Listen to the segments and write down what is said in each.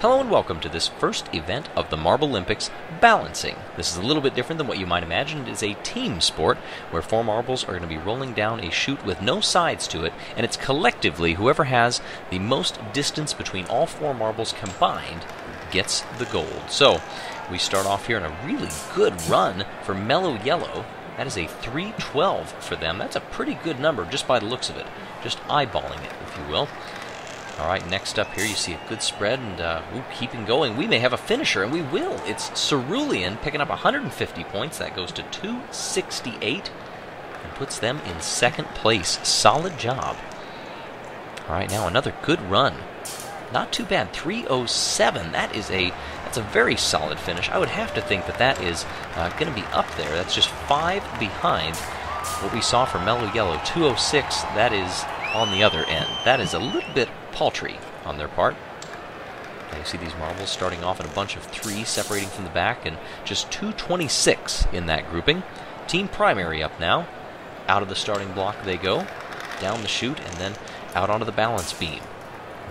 Hello and welcome to this first event of the Marble Olympics, Balancing. This is a little bit different than what you might imagine. It is a team sport where four marbles are going to be rolling down a chute with no sides to it, and it's collectively whoever has the most distance between all four marbles combined gets the gold. So, we start off here in a really good run for Mellow Yellow. That is a 312 for them. That's a pretty good number just by the looks of it. Just eyeballing it, if you will. All right, next up here, you see a good spread and uh, ooh, keeping going. We may have a finisher, and we will. It's Cerulean picking up 150 points. That goes to 268 and puts them in second place. Solid job. All right, now another good run. Not too bad. 307. That is a that's a very solid finish. I would have to think that that is uh, going to be up there. That's just five behind what we saw for Mellow Yellow. 206. That is on the other end. That is a little bit paltry on their part. Now you see these marbles starting off in a bunch of three separating from the back and just 226 in that grouping. Team primary up now. Out of the starting block they go, down the chute, and then out onto the balance beam.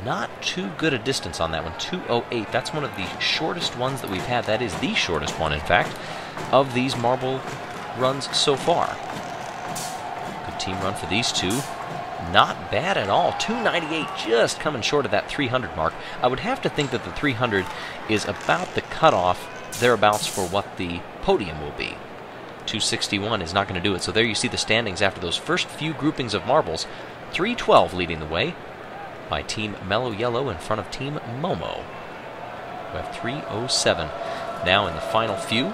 Not too good a distance on that one, 208. That's one of the shortest ones that we've had. That is the shortest one, in fact, of these marble runs so far. Good team run for these two. Not bad at all. 298 just coming short of that 300 mark. I would have to think that the 300 is about the cutoff thereabouts for what the podium will be. 261 is not going to do it. So there you see the standings after those first few groupings of marbles. 312 leading the way by Team Mellow Yellow in front of Team Momo. We have 307 now in the final few. And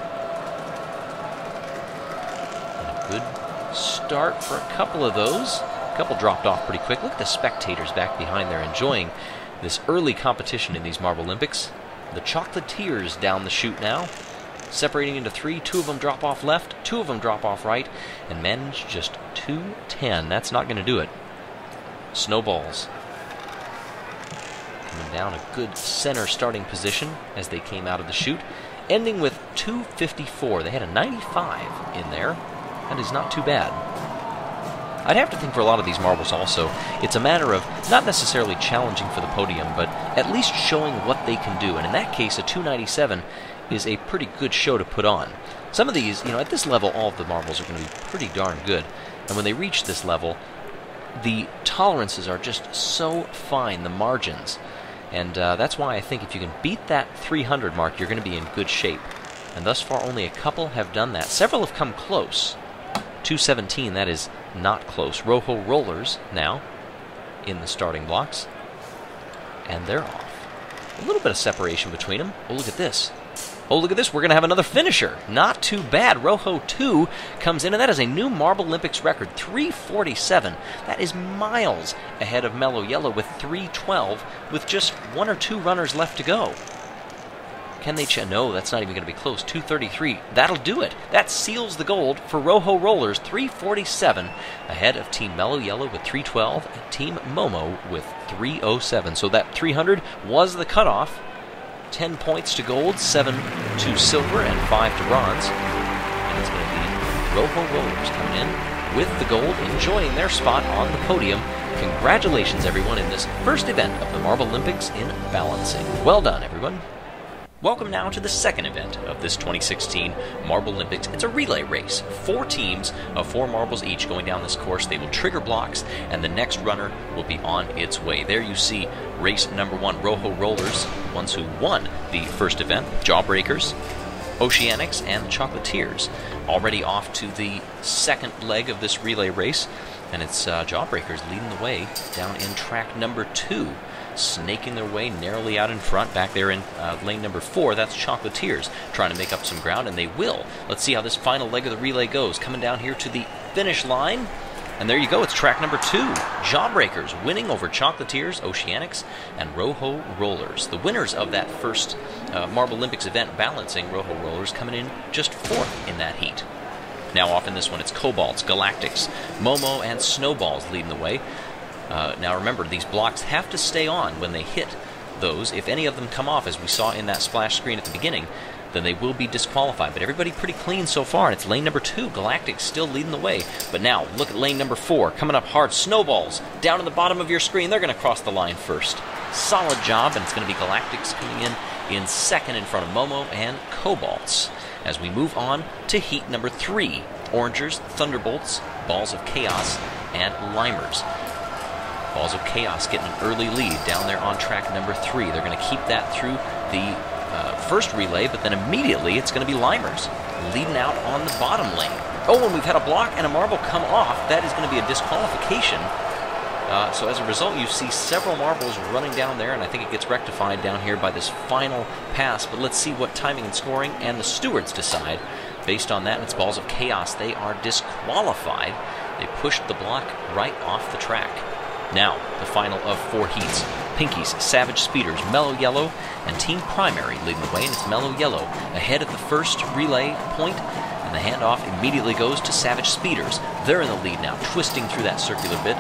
a good start for a couple of those. Couple dropped off pretty quick. Look at the spectators back behind there enjoying this early competition in these Marble Olympics. The Chocolatiers down the chute now, separating into three. Two of them drop off left, two of them drop off right, and manage just 210. That's not going to do it. Snowballs coming down a good center starting position as they came out of the chute, ending with 254. They had a 95 in there. That is not too bad. I'd have to think for a lot of these marbles also, it's a matter of not necessarily challenging for the podium, but at least showing what they can do. And in that case, a 297 is a pretty good show to put on. Some of these, you know, at this level, all of the marbles are going to be pretty darn good. And when they reach this level, the tolerances are just so fine, the margins. And uh, that's why I think if you can beat that 300 mark, you're going to be in good shape. And thus far, only a couple have done that. Several have come close. 217, that is not close. Rojo Rollers now in the starting blocks. And they're off. A little bit of separation between them. Oh, look at this. Oh, look at this. We're going to have another finisher. Not too bad. Rojo 2 comes in, and that is a new Marble Olympics record 347. That is miles ahead of Mellow Yellow with 312, with just one or two runners left to go. Can they? Ch- no, that's not even going to be close. 233. That'll do it. That seals the gold for Rojo Rollers. 347 ahead of Team Mellow Yellow with 312 and Team Momo with 307. So that 300 was the cutoff. 10 points to gold, 7 to silver, and 5 to bronze. And it's going to be Rojo Rollers coming in with the gold, enjoying their spot on the podium. Congratulations, everyone, in this first event of the Marble Olympics in balancing. Well done, everyone. Welcome now to the second event of this 2016 Marble Olympics. It's a relay race. Four teams of four marbles each going down this course. They will trigger blocks, and the next runner will be on its way. There you see race number one, Rojo Rollers, ones who won the first event, Jawbreakers, Oceanics, and the Chocolatiers. Already off to the second leg of this relay race. And it's uh, Jawbreakers leading the way down in track number two, snaking their way narrowly out in front. Back there in uh, lane number four, that's Chocolatiers trying to make up some ground, and they will. Let's see how this final leg of the relay goes. Coming down here to the finish line. And there you go, it's track number two. Jawbreakers winning over Chocolatiers, Oceanics, and Rojo Rollers. The winners of that first uh, Marble Olympics event, balancing Rojo Rollers, coming in just fourth in that heat. Now off in this one, it's Cobalts, Galactics, Momo, and Snowballs leading the way. Uh, now remember, these blocks have to stay on when they hit those. If any of them come off, as we saw in that splash screen at the beginning, then they will be disqualified. But everybody pretty clean so far, and it's lane number two. Galactic still leading the way. But now, look at lane number four. Coming up hard. Snowballs down in the bottom of your screen. They're going to cross the line first. Solid job, and it's going to be Galactics coming in in second in front of Momo and Cobalts. As we move on to heat number three. Orangers, Thunderbolts, Balls of Chaos, and Limers. Balls of Chaos getting an early lead down there on track number three. They're going to keep that through the uh, first relay, but then immediately it's going to be Limers leading out on the bottom lane. Oh, and we've had a block and a marble come off. That is going to be a disqualification. Uh, so as a result, you see several marbles running down there, and I think it gets rectified down here by this final pass. But let's see what timing and scoring and the stewards decide. Based on that, it's Balls of Chaos. They are disqualified. They pushed the block right off the track. Now, the final of four heats. Pinkies, Savage Speeders, Mellow Yellow, and Team Primary leading the way, and it's Mellow Yellow ahead of the first relay point, and the handoff immediately goes to Savage Speeders. They're in the lead now, twisting through that circular bit.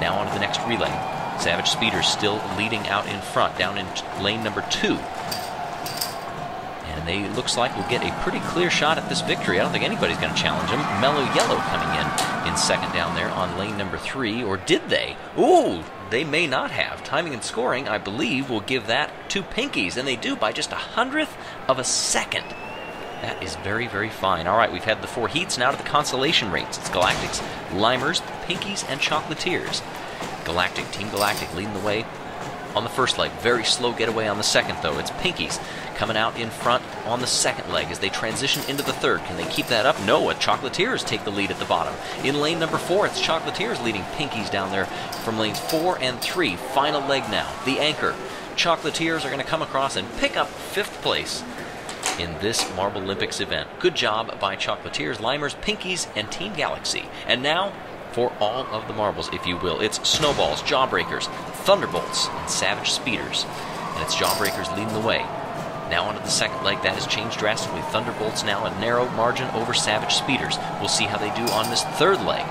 Now on to the next relay. Savage Speeders still leading out in front, down in lane number two. And they looks like will get a pretty clear shot at this victory. I don't think anybody's going to challenge them. Mellow Yellow coming in in second down there on lane number three, or did they? Ooh, they may not have. Timing and scoring, I believe, will give that to Pinkies, and they do by just a hundredth of a second. That is very, very fine. All right, we've had the four heats. Now to the consolation rates. It's Galactics, Limers, Pinkies, and Chocolatiers. Galactic, Team Galactic leading the way on the first leg. Very slow getaway on the second, though. It's Pinkies coming out in front on the second leg as they transition into the third. Can they keep that up? No, Chocolatiers take the lead at the bottom. In lane number four, it's Chocolatiers leading Pinkies down there from lanes four and three. Final leg now. The anchor. Chocolatiers are going to come across and pick up fifth place in this Marble Olympics event. Good job by Chocolatiers, Limers, Pinkies, and Team Galaxy. And now, for all of the marbles, if you will, it's Snowballs, Jawbreakers, Thunderbolts, and Savage Speeders. And it's Jawbreakers leading the way. Now onto the second leg, that has changed drastically. Thunderbolts now a narrow margin over Savage Speeders. We'll see how they do on this third leg.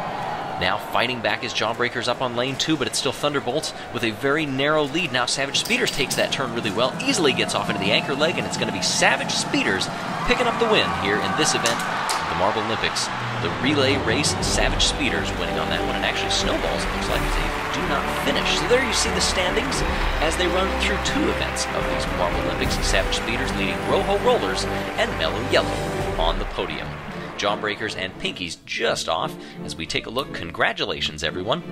Now fighting back is Jawbreakers up on lane two, but it's still Thunderbolts with a very narrow lead. Now Savage Speeders takes that turn really well, easily gets off into the anchor leg, and it's going to be Savage Speeders picking up the win here in this event, the Marble Olympics. The relay race, Savage Speeders winning on that one, and actually Snowballs it looks like they do not finish. So there you see the standings as they run through two events of these Marble Olympics. Savage Speeders leading Rojo Rollers and Mellow Yellow on the podium. Jawbreakers and Pinkies just off as we take a look. Congratulations, everyone.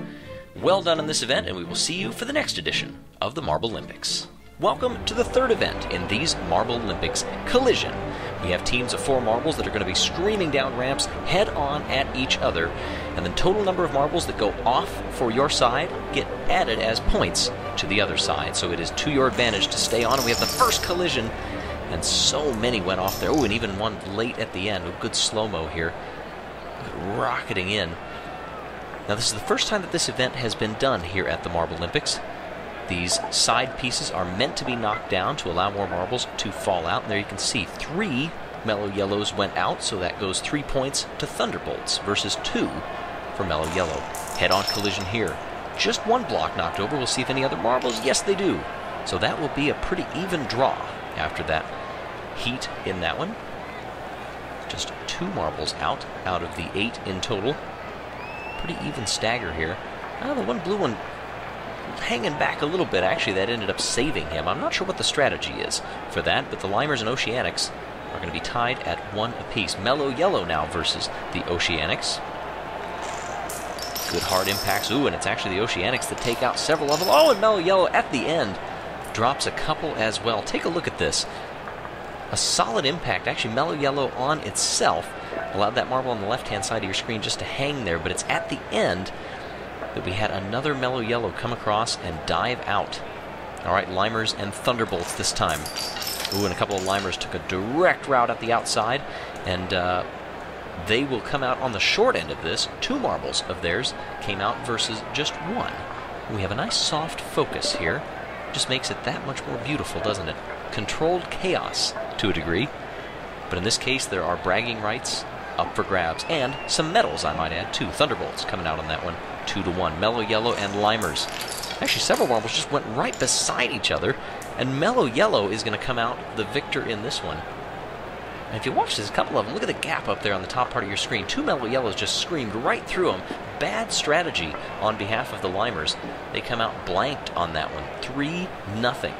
Well done in this event, and we will see you for the next edition of the Marble Olympics. Welcome to the third event in these Marble Olympics Collision. We have teams of four marbles that are going to be streaming down ramps head on at each other, and the total number of marbles that go off for your side get added as points to the other side. So it is to your advantage to stay on. We have the first collision and so many went off there. Oh, and even one late at the end. A good slow mo here. Rocketing in. Now, this is the first time that this event has been done here at the Marble Olympics. These side pieces are meant to be knocked down to allow more marbles to fall out. And there you can see three mellow yellows went out, so that goes three points to Thunderbolts versus two for mellow yellow. Head on collision here. Just one block knocked over. We'll see if any other marbles. Yes, they do. So that will be a pretty even draw after that heat in that one. Just two marbles out, out of the eight in total. Pretty even stagger here. Oh, the one blue one hanging back a little bit. Actually, that ended up saving him. I'm not sure what the strategy is for that, but the Limers and Oceanics are going to be tied at one apiece. Mellow Yellow now versus the Oceanics. Good hard impacts. Ooh, and it's actually the Oceanics that take out several of them. Oh, and Mellow Yellow at the end drops a couple as well. Take a look at this. A solid impact. Actually, Mellow Yellow on itself allowed that marble on the left-hand side of your screen just to hang there, but it's at the end that we had another mellow yellow come across and dive out. All right, Limers and Thunderbolts this time. Ooh, and a couple of Limers took a direct route at the outside, and uh, they will come out on the short end of this. Two marbles of theirs came out versus just one. We have a nice soft focus here. Just makes it that much more beautiful, doesn't it? Controlled chaos to a degree. But in this case, there are bragging rights up for grabs. And some medals, I might add, too. Thunderbolts coming out on that one. Two to one. Mellow Yellow and Limers. Actually, several marbles just went right beside each other. And Mellow Yellow is going to come out the victor in this one. And if you watch this, a couple of them, look at the gap up there on the top part of your screen. Two Mellow Yellows just screamed right through them. Bad strategy on behalf of the Limers. They come out blanked on that one. 3 nothing.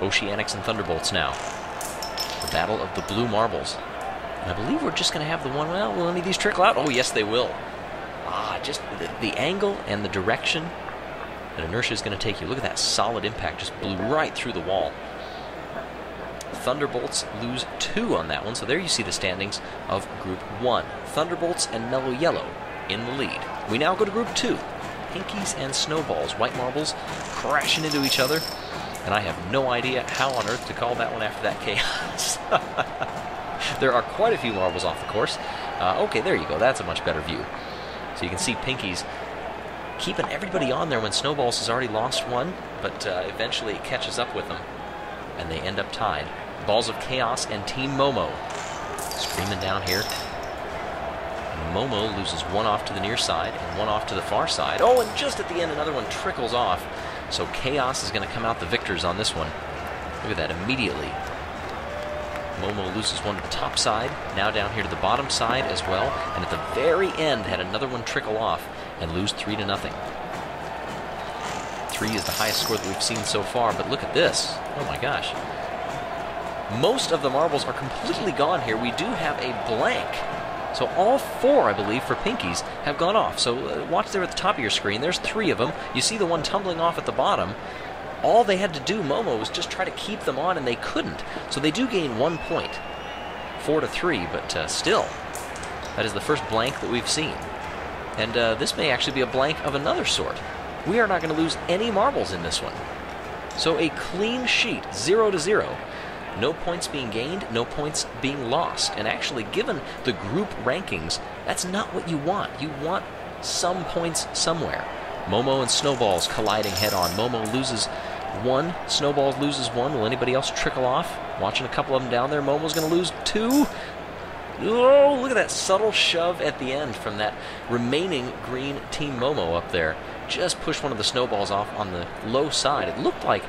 Oceanics and Thunderbolts now. The battle of the blue marbles. And I believe we're just going to have the one. Well, will any of these trickle out? Oh, yes, they will. Just the, the angle and the direction that inertia is going to take you. Look at that solid impact. Just blew right through the wall. Thunderbolts lose two on that one. So there you see the standings of Group 1. Thunderbolts and Mellow Yellow in the lead. We now go to Group 2. Pinkies and Snowballs, white marbles crashing into each other. And I have no idea how on earth to call that one after that chaos. there are quite a few marbles off the course. Uh, okay, there you go. That's a much better view. So you can see Pinkies keeping everybody on there when Snowballs has already lost one, but uh, eventually it catches up with them, and they end up tied. Balls of Chaos and Team Momo screaming down here. Momo loses one off to the near side and one off to the far side. Oh, and just at the end, another one trickles off. So Chaos is going to come out the victors on this one. Look at that immediately. Momo loses one to the top side, now down here to the bottom side as well, and at the very end had another one trickle off and lose three to nothing. Three is the highest score that we've seen so far, but look at this. Oh my gosh. Most of the marbles are completely gone here. We do have a blank. So all four, I believe, for Pinkies have gone off. So uh, watch there at the top of your screen. There's three of them. You see the one tumbling off at the bottom. All they had to do, Momo, was just try to keep them on, and they couldn't. So they do gain one point. Four to three, but uh, still, that is the first blank that we've seen. And uh, this may actually be a blank of another sort. We are not going to lose any marbles in this one. So a clean sheet, zero to zero. No points being gained, no points being lost. And actually, given the group rankings, that's not what you want. You want some points somewhere. Momo and Snowballs colliding head on. Momo loses one, Snowball loses one. Will anybody else trickle off? Watching a couple of them down there. Momo's going to lose two. Oh, look at that subtle shove at the end from that remaining green Team Momo up there. Just pushed one of the snowballs off on the low side. It looked like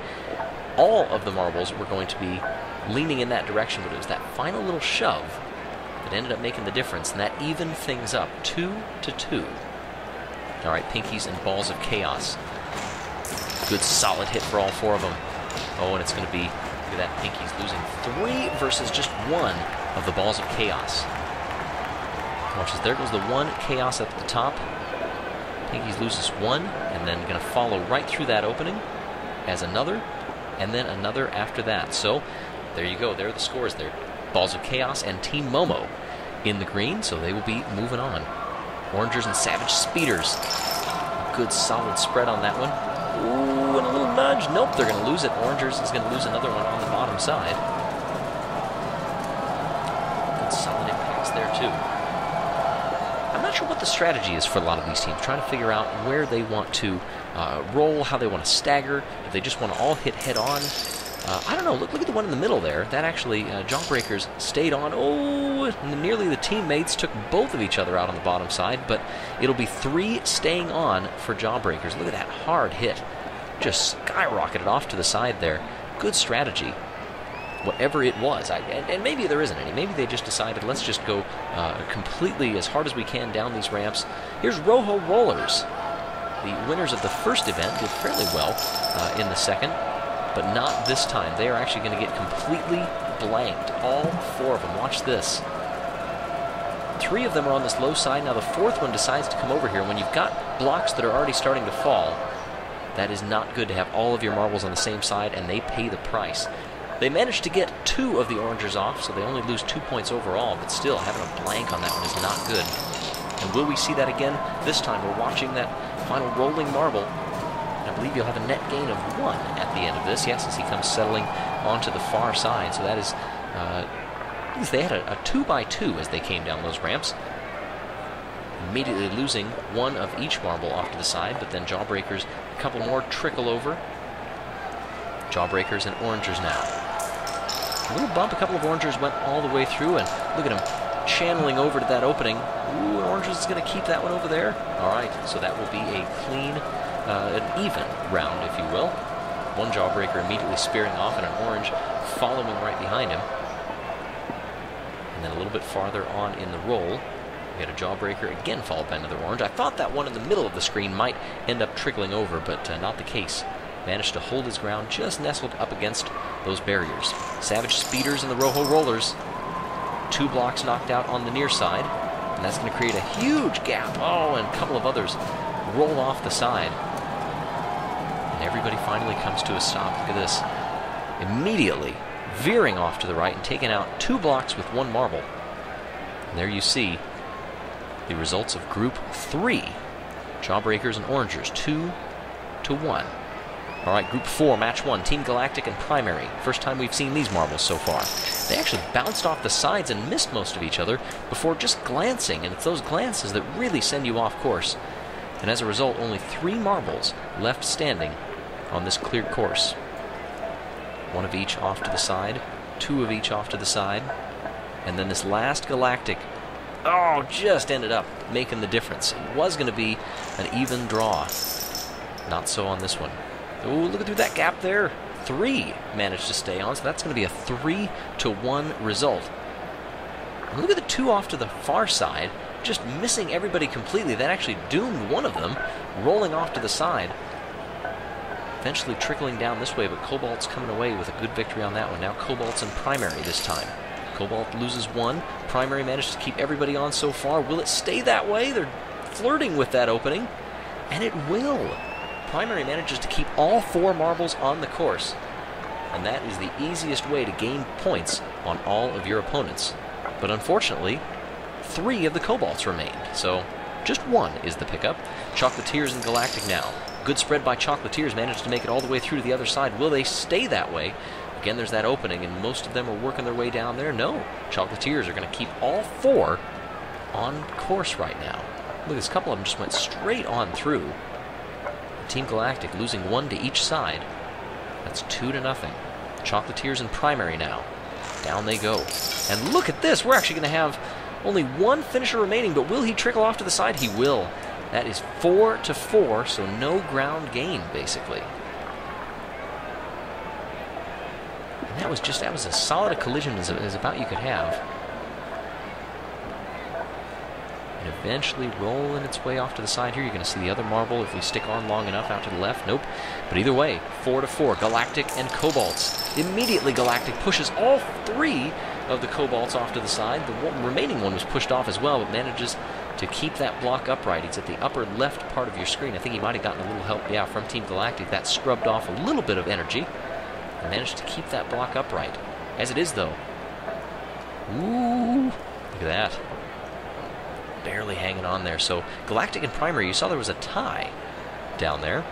all of the marbles were going to be leaning in that direction, but it was that final little shove that ended up making the difference, and that evened things up two to two. All right, Pinkies and Balls of Chaos. Good solid hit for all four of them. Oh, and it's going to be, look at that, Pinky's losing three versus just one of the Balls of Chaos. Watch this, there goes the one Chaos at the top. Pinky's loses one, and then going to follow right through that opening as another, and then another after that. So there you go. There are the scores there. Balls of Chaos and Team Momo in the green, so they will be moving on. Orangers and Savage Speeders. Good solid spread on that one. Ooh, and a little nudge. Nope, they're going to lose it. Orangers is going to lose another one on the bottom side. Good solid impacts there, too. I'm not sure what the strategy is for a lot of these teams, trying to figure out where they want to uh, roll, how they want to stagger, if they just want to all hit head on. Uh, I don't know. Look, look at the one in the middle there. That actually, uh, Jawbreakers stayed on. Oh, nearly the teammates took both of each other out on the bottom side, but it'll be three staying on for Jawbreakers. Look at that hard hit. Just skyrocketed off to the side there. Good strategy. Whatever it was. I, and, and, maybe there isn't any. Maybe they just decided, let's just go uh, completely as hard as we can down these ramps. Here's Rojo Rollers. The winners of the first event did fairly well uh, in the second but not this time. They are actually going to get completely blanked. All four of them. Watch this. Three of them are on this low side. Now the fourth one decides to come over here. When you've got blocks that are already starting to fall, that is not good to have all of your marbles on the same side, and they pay the price. They managed to get two of the oranges off, so they only lose two points overall, but still, having a blank on that one is not good. And will we see that again? This time we're watching that final rolling marble. I believe you'll have a net gain of one at the end of this. Yes, as he comes settling onto the far side. So that is, uh, they had a, a two by two as they came down those ramps. Immediately losing one of each marble off to the side, but then Jawbreakers, a couple more trickle over. Jawbreakers and Orangers now. A little bump, a couple of Orangers went all the way through, and look at him channeling over to that opening. Ooh, Orangers is going to keep that one over there. All right, so that will be a clean, uh, an even round, if you will. One Jawbreaker immediately spearing off, and an Orange following right behind him. And then a little bit farther on in the roll, we had a Jawbreaker again followed by another Orange. I thought that one in the middle of the screen might end up trickling over, but uh, not the case managed to hold his ground just nestled up against those barriers. Savage speeders and the Rojo rollers. Two blocks knocked out on the near side, and that's going to create a huge gap. Oh, and a couple of others roll off the side. Everybody finally comes to a stop. Look at this. Immediately veering off to the right and taking out two blocks with one marble. And there you see the results of Group 3. Jawbreakers and Orangers, 2 to 1. All right, Group 4, Match 1, Team Galactic and Primary. First time we've seen these marbles so far. They actually bounced off the sides and missed most of each other before just glancing, and it's those glances that really send you off course. And as a result, only three marbles left standing on this cleared course. One of each off to the side, two of each off to the side, and then this last Galactic oh, just ended up making the difference. It was going to be an even draw. Not so on this one. Oh, look at through that gap there. Three managed to stay on, so that's going to be a three to one result. Look at the two off to the far side, just missing everybody completely. That actually doomed one of them, rolling off to the side. Eventually trickling down this way, but Cobalt's coming away with a good victory on that one. Now Cobalt's in primary this time. Cobalt loses one. Primary manages to keep everybody on so far. Will it stay that way? They're flirting with that opening, and it will primary manages to keep all four marbles on the course. And that is the easiest way to gain points on all of your opponents. But unfortunately, three of the Cobalts remained, so just one is the pickup. Chocolatiers and Galactic now. Good spread by Chocolatiers managed to make it all the way through to the other side. Will they stay that way? Again, there's that opening, and most of them are working their way down there. No, Chocolatiers are going to keep all four on course right now. Look, this couple of them just went straight on through. Team Galactic losing one to each side. That's two to nothing. Chocolatiers in primary now. Down they go. And look at this. We're actually going to have only one finisher remaining, but will he trickle off to the side? He will. That is four to four, so no ground gain, basically. And that was just, that was as solid a collision as, as about you could have. and eventually rolling its way off to the side here. You're going to see the other marble if we stick on long enough out to the left. Nope. But either way, 4 to 4. Galactic and Cobalts. Immediately, Galactic pushes all three of the Cobalts off to the side. The one, remaining one was pushed off as well, but manages to keep that block upright. He's at the upper left part of your screen. I think he might have gotten a little help, yeah, from Team Galactic. That scrubbed off a little bit of energy and managed to keep that block upright. As it is, though. Ooh, look at that barely hanging on there. So Galactic and Primary, you saw there was a tie down there.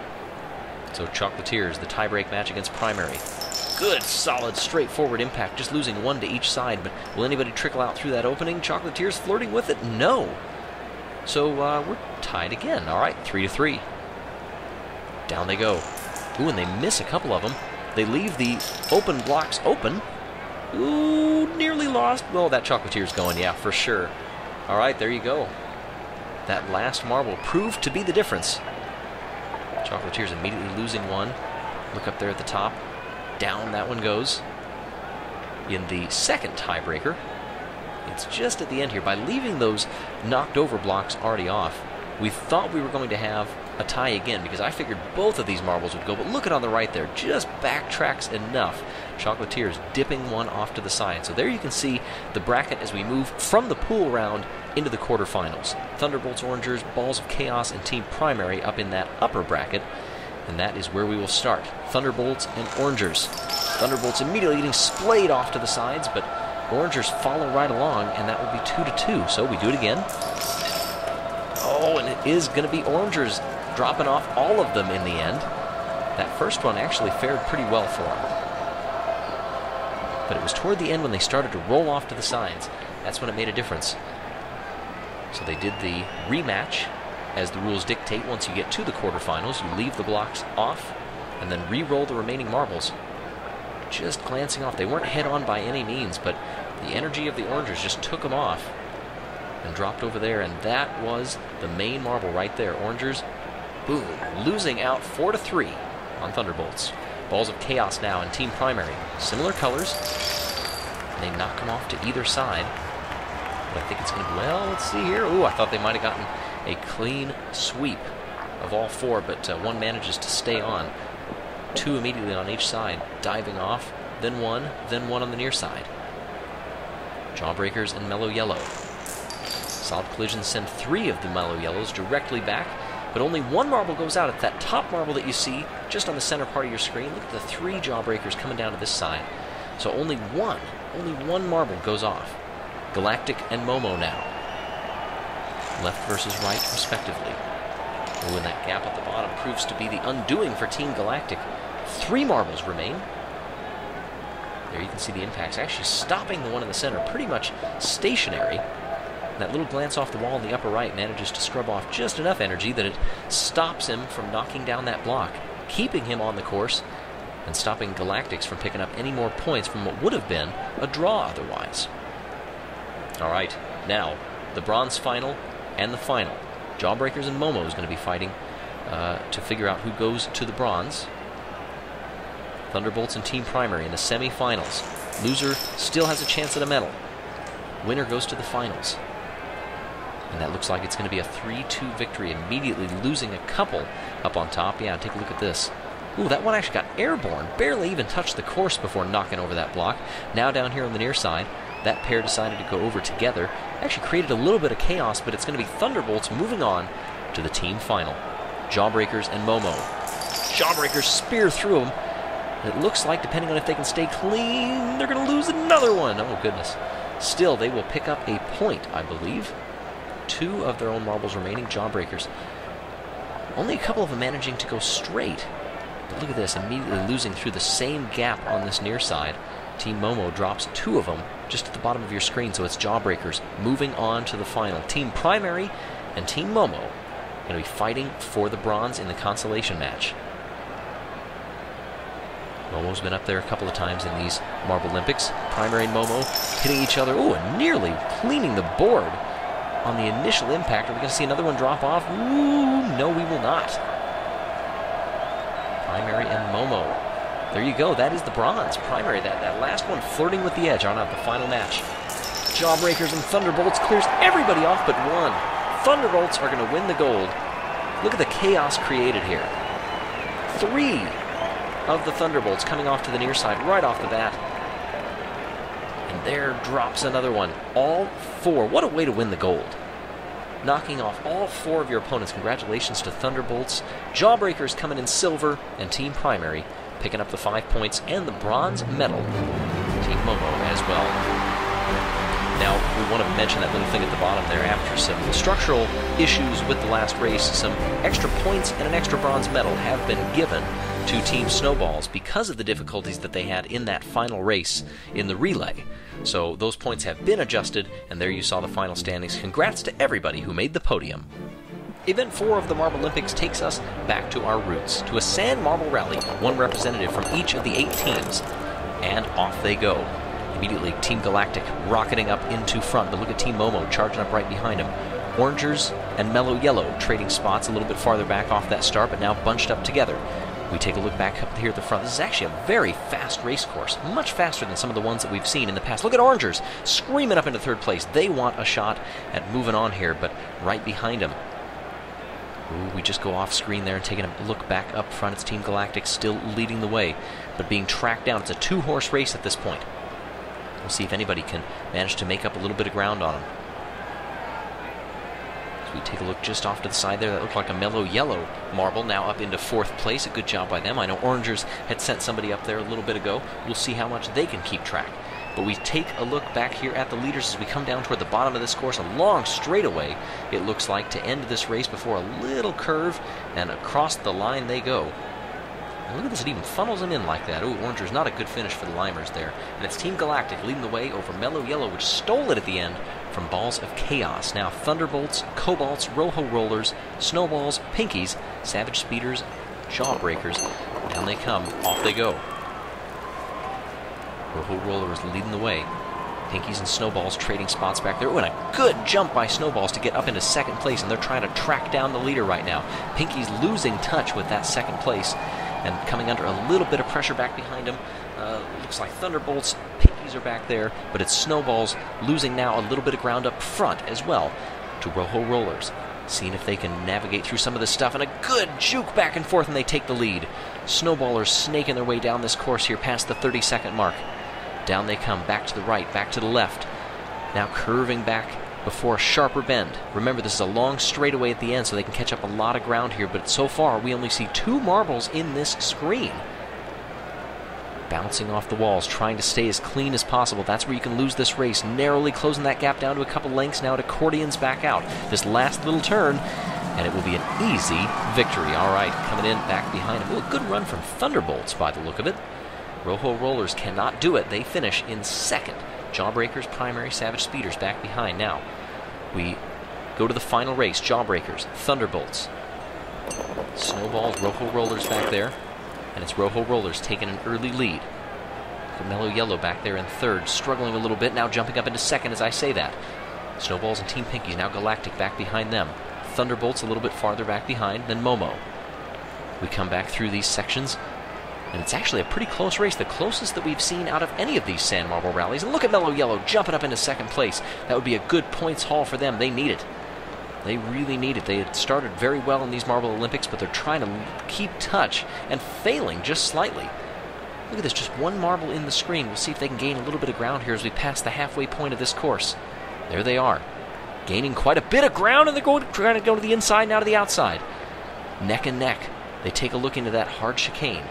So Chocolatiers, the tiebreak match against Primary. Good, solid, straightforward impact, just losing one to each side. But will anybody trickle out through that opening? Chocolatiers flirting with it? No. So uh, we're tied again. All right, three to three. Down they go. Ooh, and they miss a couple of them. They leave the open blocks open. Ooh, nearly lost. Well, that Chocolatier's going, yeah, for sure. All right, there you go. That last marble proved to be the difference. Chocolatiers immediately losing one. Look up there at the top. Down that one goes. In the second tiebreaker, it's just at the end here. By leaving those knocked over blocks already off, we thought we were going to have a tie again because I figured both of these marbles would go. But look at on the right there, just backtracks enough. Chocolatiers dipping one off to the side. So there you can see the bracket as we move from the pool round into the quarterfinals. Thunderbolts, Orangers, Balls of Chaos, and Team Primary up in that upper bracket. And that is where we will start. Thunderbolts and Orangers. Thunderbolts immediately getting splayed off to the sides, but Orangers follow right along, and that will be 2 to 2. So we do it again. Oh, and it is going to be Orangers dropping off all of them in the end. That first one actually fared pretty well for them. But it was toward the end when they started to roll off to the sides. That's when it made a difference. So they did the rematch as the rules dictate. Once you get to the quarterfinals, you leave the blocks off and then re-roll the remaining marbles. Just glancing off. They weren't head on by any means, but the energy of the Orangers just took them off and dropped over there, and that was the main marble right there. Orangers, boom, losing out 4 to 3 on Thunderbolts. Balls of Chaos now in Team Primary. Similar colors. And they knock them off to either side. But I think it's going to be, well, let's see here. Ooh, I thought they might have gotten a clean sweep of all four, but uh, one manages to stay on. Two immediately on each side, diving off, then one, then one on the near side. Jawbreakers and Mellow Yellow. Solid Collision send three of the Mellow Yellows directly back, but only one marble goes out. It's that top marble that you see just on the center part of your screen. Look at the three Jawbreakers coming down to this side. So only one, only one marble goes off. Galactic and Momo now. Left versus right, respectively. Ooh, and that gap at the bottom proves to be the undoing for Team Galactic. Three marbles remain. There you can see the impacts actually stopping the one in the center, pretty much stationary. That little glance off the wall in the upper right manages to scrub off just enough energy that it stops him from knocking down that block, keeping him on the course and stopping Galactics from picking up any more points from what would have been a draw otherwise. All right, now the bronze final and the final. Jawbreakers and Momo is going to be fighting uh, to figure out who goes to the bronze. Thunderbolts and Team Primary in the semifinals. Loser still has a chance at a medal. Winner goes to the finals. And that looks like it's going to be a 3-2 victory, immediately losing a couple up on top. Yeah, take a look at this. Ooh, that one actually got airborne. Barely even touched the course before knocking over that block. Now down here on the near side, that pair decided to go over together. Actually created a little bit of chaos, but it's going to be Thunderbolts moving on to the team final. Jawbreakers and Momo. Jawbreakers spear through them. It looks like, depending on if they can stay clean, they're going to lose another one. Oh, goodness. Still, they will pick up a point, I believe. Two of their own marbles remaining, Jawbreakers. Only a couple of them managing to go straight. But look at this, immediately losing through the same gap on this near side. Team Momo drops two of them just at the bottom of your screen, so it's Jawbreakers moving on to the final. Team Primary and Team Momo going to be fighting for the bronze in the consolation match. Momo's been up there a couple of times in these Marble Olympics. Primary and Momo hitting each other. Ooh, and nearly cleaning the board on the initial impact. Are we going to see another one drop off? Ooh, no, we will not. Primary and Momo. There you go. That is the bronze. Primary, that, that last one flirting with the edge on up the final match. Jawbreakers and Thunderbolts clears everybody off but one. Thunderbolts are going to win the gold. Look at the chaos created here. Three of the Thunderbolts coming off to the near side right off the bat. And there drops another one. All four. What a way to win the gold. Knocking off all four of your opponents. Congratulations to Thunderbolts. Jawbreakers coming in silver, and Team Primary picking up the five points and the bronze medal. Team Momo as well. Now, we want to mention that little thing at the bottom there after some structural issues with the last race. Some extra points and an extra bronze medal have been given to Team Snowballs because of the difficulties that they had in that final race in the relay. So those points have been adjusted, and there you saw the final standings. Congrats to everybody who made the podium. Event 4 of the Marble Olympics takes us back to our roots, to a sand marble rally, one representative from each of the eight teams, and off they go. Immediately, Team Galactic rocketing up into front, but look at Team Momo charging up right behind him. Orangers and Mellow Yellow trading spots a little bit farther back off that start, but now bunched up together. We take a look back up here at the front. This is actually a very fast race course, much faster than some of the ones that we've seen in the past. Look at Orangers screaming up into third place. They want a shot at moving on here, but right behind them. Ooh, we just go off screen there and taking a look back up front. It's Team Galactic still leading the way, but being tracked down. It's a two horse race at this point. We'll see if anybody can manage to make up a little bit of ground on them. We take a look just off to the side there, that looked like a mellow yellow marble, now up into fourth place. A good job by them. I know Orangers had sent somebody up there a little bit ago. We'll see how much they can keep track. But we take a look back here at the leaders as we come down toward the bottom of this course. A long straightaway, it looks like, to end this race before a little curve, and across the line they go. Look at this, it even funnels them in like that. Ooh, Oranger's not a good finish for the Limers there. And it's Team Galactic leading the way over Mellow Yellow, which stole it at the end from Balls of Chaos. Now Thunderbolts, Cobalts, Rojo Rollers, Snowballs, Pinkies, Savage Speeders, Jawbreakers. Down they come, off they go. Rojo Roller is leading the way. Pinkies and Snowballs trading spots back there. Oh, and a good jump by Snowballs to get up into second place, and they're trying to track down the leader right now. Pinkies losing touch with that second place and coming under a little bit of pressure back behind him. Uh, looks like Thunderbolts, Pinkies are back there, but it's Snowballs losing now a little bit of ground up front as well to Rojo Rollers. Seeing if they can navigate through some of this stuff, and a good juke back and forth, and they take the lead. Snowballers snaking their way down this course here past the 30 second mark. Down they come, back to the right, back to the left. Now curving back before a sharper bend. Remember, this is a long straightaway at the end, so they can catch up a lot of ground here, but so far we only see two marbles in this screen. Bouncing off the walls, trying to stay as clean as possible. That's where you can lose this race. Narrowly closing that gap down to a couple lengths. Now it accordions back out. This last little turn, and it will be an easy victory. All right, coming in back behind him. Ooh, a good run from Thunderbolts by the look of it. Rojo Rollers cannot do it. They finish in second. Jawbreakers, Primary, Savage Speeders back behind. Now, we go to the final race. Jawbreakers, Thunderbolts, Snowballs, Rojo Rollers back there. And it's Rojo Rollers taking an early lead. Mellow Yellow back there in third, struggling a little bit, now jumping up into second as I say that. Snowballs and Team Pinkies, now Galactic back behind them. Thunderbolts a little bit farther back behind than Momo. We come back through these sections. And it's actually a pretty close race, the closest that we've seen out of any of these Sand Marble rallies. And look at Mellow Yellow jumping up into second place. That would be a good points haul for them. They need it. They really need it. They had started very well in these Marble Olympics, but they're trying to keep touch and failing just slightly. Look at this, just one marble in the screen. We'll see if they can gain a little bit of ground here as we pass the halfway point of this course. There they are, gaining quite a bit of ground, and they're going, trying to go to the inside, now to the outside. Neck and neck. They take a look into that hard chicane.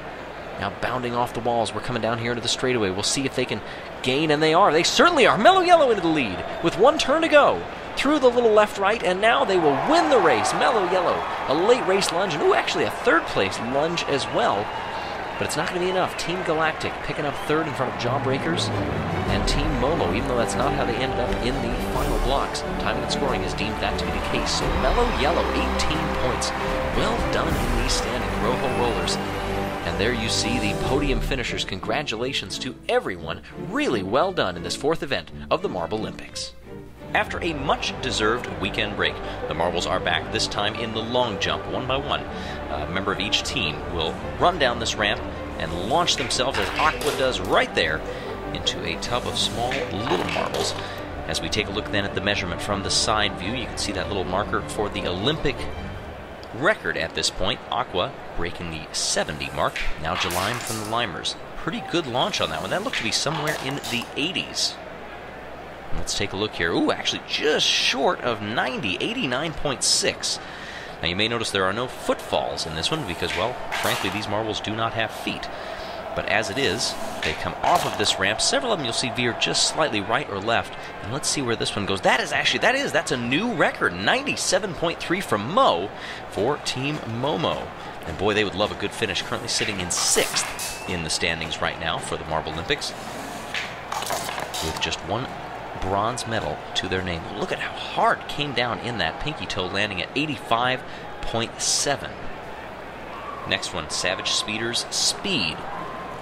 Now bounding off the walls, we're coming down here into the straightaway. We'll see if they can gain, and they are. They certainly are. Mellow Yellow into the lead with one turn to go. Through the little left right, and now they will win the race. Mellow Yellow, a late race lunge, and ooh, actually a third place lunge as well. But it's not going to be enough. Team Galactic picking up third in front of Jawbreakers and Team Momo, even though that's not how they ended up in the final blocks. Timing and scoring has deemed that to be the case. So Mellow Yellow, 18 points. Well done in these standing Rojo Rollers. And there you see the podium finishers. Congratulations to everyone. Really well done in this fourth event of the Marble Olympics. After a much deserved weekend break, the Marbles are back, this time in the long jump, one by one. A member of each team will run down this ramp and launch themselves, as Aqua does right there, into a tub of small little marbles. As we take a look then at the measurement from the side view, you can see that little marker for the Olympic record at this point. Aqua breaking the 70 mark. Now Jalime from the Limers. Pretty good launch on that one. That looked to be somewhere in the 80s. Let's take a look here. Ooh, actually just short of 90, 89.6. Now you may notice there are no footfalls in this one because, well, frankly, these marbles do not have feet. But as it is, they come off of this ramp. Several of them you'll see veer just slightly right or left. And let's see where this one goes. That is actually, that is, that's a new record. 97.3 from Mo for Team Momo. And boy, they would love a good finish. Currently sitting in sixth in the standings right now for the Marble Olympics. With just one bronze medal to their name. Look at how hard came down in that pinky toe, landing at 85.7. Next one, Savage Speeders Speed.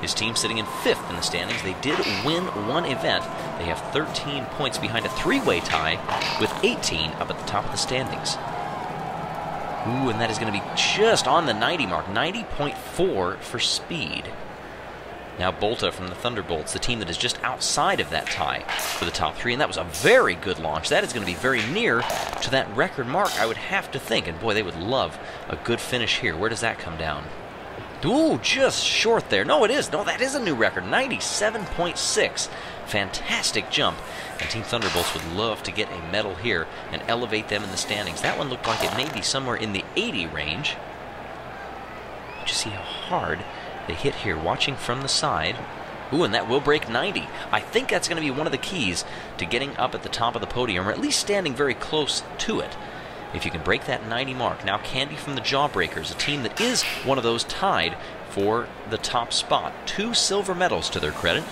His team sitting in fifth in the standings. They did win one event. They have 13 points behind a three-way tie with 18 up at the top of the standings. Ooh, and that is going to be just on the 90 mark. 90.4 for speed. Now Bolta from the Thunderbolts, the team that is just outside of that tie for the top three, and that was a very good launch. That is going to be very near to that record mark, I would have to think. And boy, they would love a good finish here. Where does that come down? Ooh, just short there. No, it is. No, that is a new record. 97.6. Fantastic jump. And Team Thunderbolts would love to get a medal here and elevate them in the standings. That one looked like it may be somewhere in the 80 range. But you see how hard they hit here. Watching from the side, Ooh, and that will break 90. I think that's going to be one of the keys to getting up at the top of the podium, or at least standing very close to it. If you can break that 90 mark. Now, Candy from the Jawbreakers, a team that is one of those tied for the top spot. Two silver medals to their credit.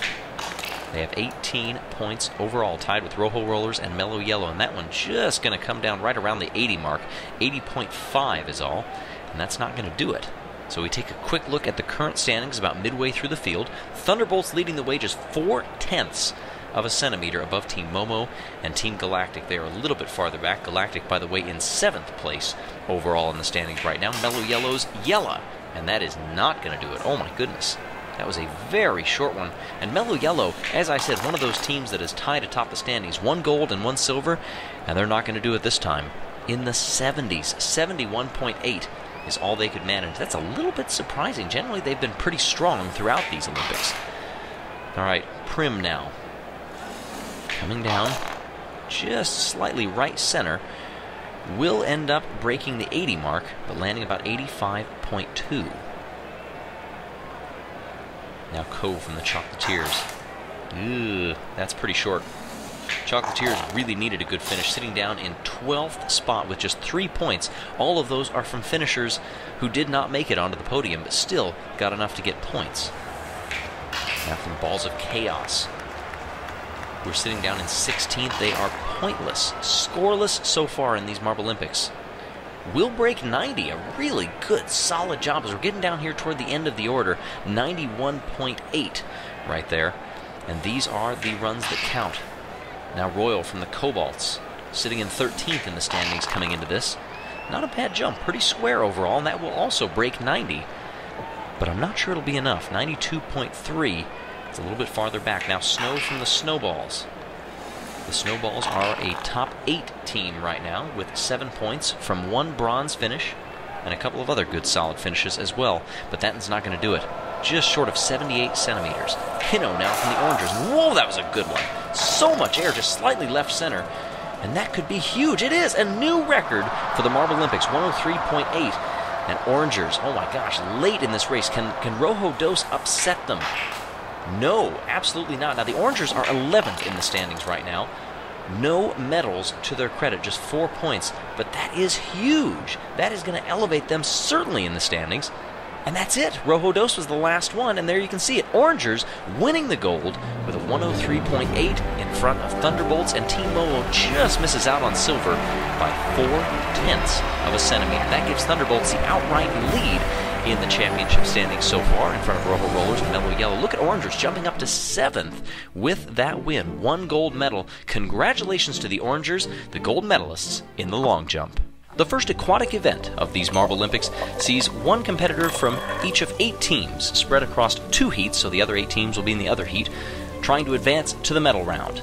They have 18 points overall, tied with Rojo Rollers and Mellow Yellow, and that one just going to come down right around the 80 mark. 80.5 is all, and that's not going to do it. So we take a quick look at the current standings about midway through the field. Thunderbolts leading the way just four tenths of a centimeter above Team Momo and Team Galactic. They are a little bit farther back. Galactic, by the way, in seventh place overall in the standings right now. Mellow Yellow's Yellah, and that is not going to do it. Oh my goodness. That was a very short one. And Mellow Yellow, as I said, one of those teams that is tied atop the standings. One gold and one silver, and they're not going to do it this time. In the 70s, 71.8 is all they could manage. That's a little bit surprising. Generally, they've been pretty strong throughout these Olympics. All right, Prim now. Coming down just slightly right center. Will end up breaking the 80 mark, but landing about 85.2. Now Cove from the Chocolatiers. Ugh, that's pretty short. Chocolatiers really needed a good finish, sitting down in 12th spot with just three points. All of those are from finishers who did not make it onto the podium, but still got enough to get points. Now from Balls of Chaos. We're sitting down in 16th. They are pointless, scoreless so far in these Marble Olympics. Will break 90, a really good, solid job as we're getting down here toward the end of the order. 91.8 right there. And these are the runs that count. Now Royal from the Cobalts, sitting in 13th in the standings coming into this. Not a bad jump, pretty square overall, and that will also break 90. But I'm not sure it'll be enough. 92.3. It's a little bit farther back. Now Snow from the Snowballs. The Snowballs are a top eight team right now with seven points from one bronze finish and a couple of other good solid finishes as well. But that's not going to do it. Just short of 78 centimeters. Pino now from the Orangers. Whoa, that was a good one. So much air, just slightly left center. And that could be huge. It is a new record for the Marble Olympics 103.8. And Orangers, oh my gosh, late in this race. Can, can Rojo Dos upset them? No, absolutely not. Now, the Orangers are 11th in the standings right now. No medals to their credit, just four points. But that is huge. That is going to elevate them certainly in the standings. And that's it. Rojo Dos was the last one, and there you can see it. Orangers winning the gold with a 103.8 in front of Thunderbolts, and Team Momo just misses out on silver by four tenths of a centimeter. That gives Thunderbolts the outright lead in the championship standings so far in front of Rojo Rollers and Mellow Yellow. Look at Orangers jumping up to seventh with that win. One gold medal. Congratulations to the Orangers, the gold medalists in the long jump. The first aquatic event of these Marble Olympics sees one competitor from each of eight teams spread across two heats, so the other eight teams will be in the other heat, trying to advance to the medal round.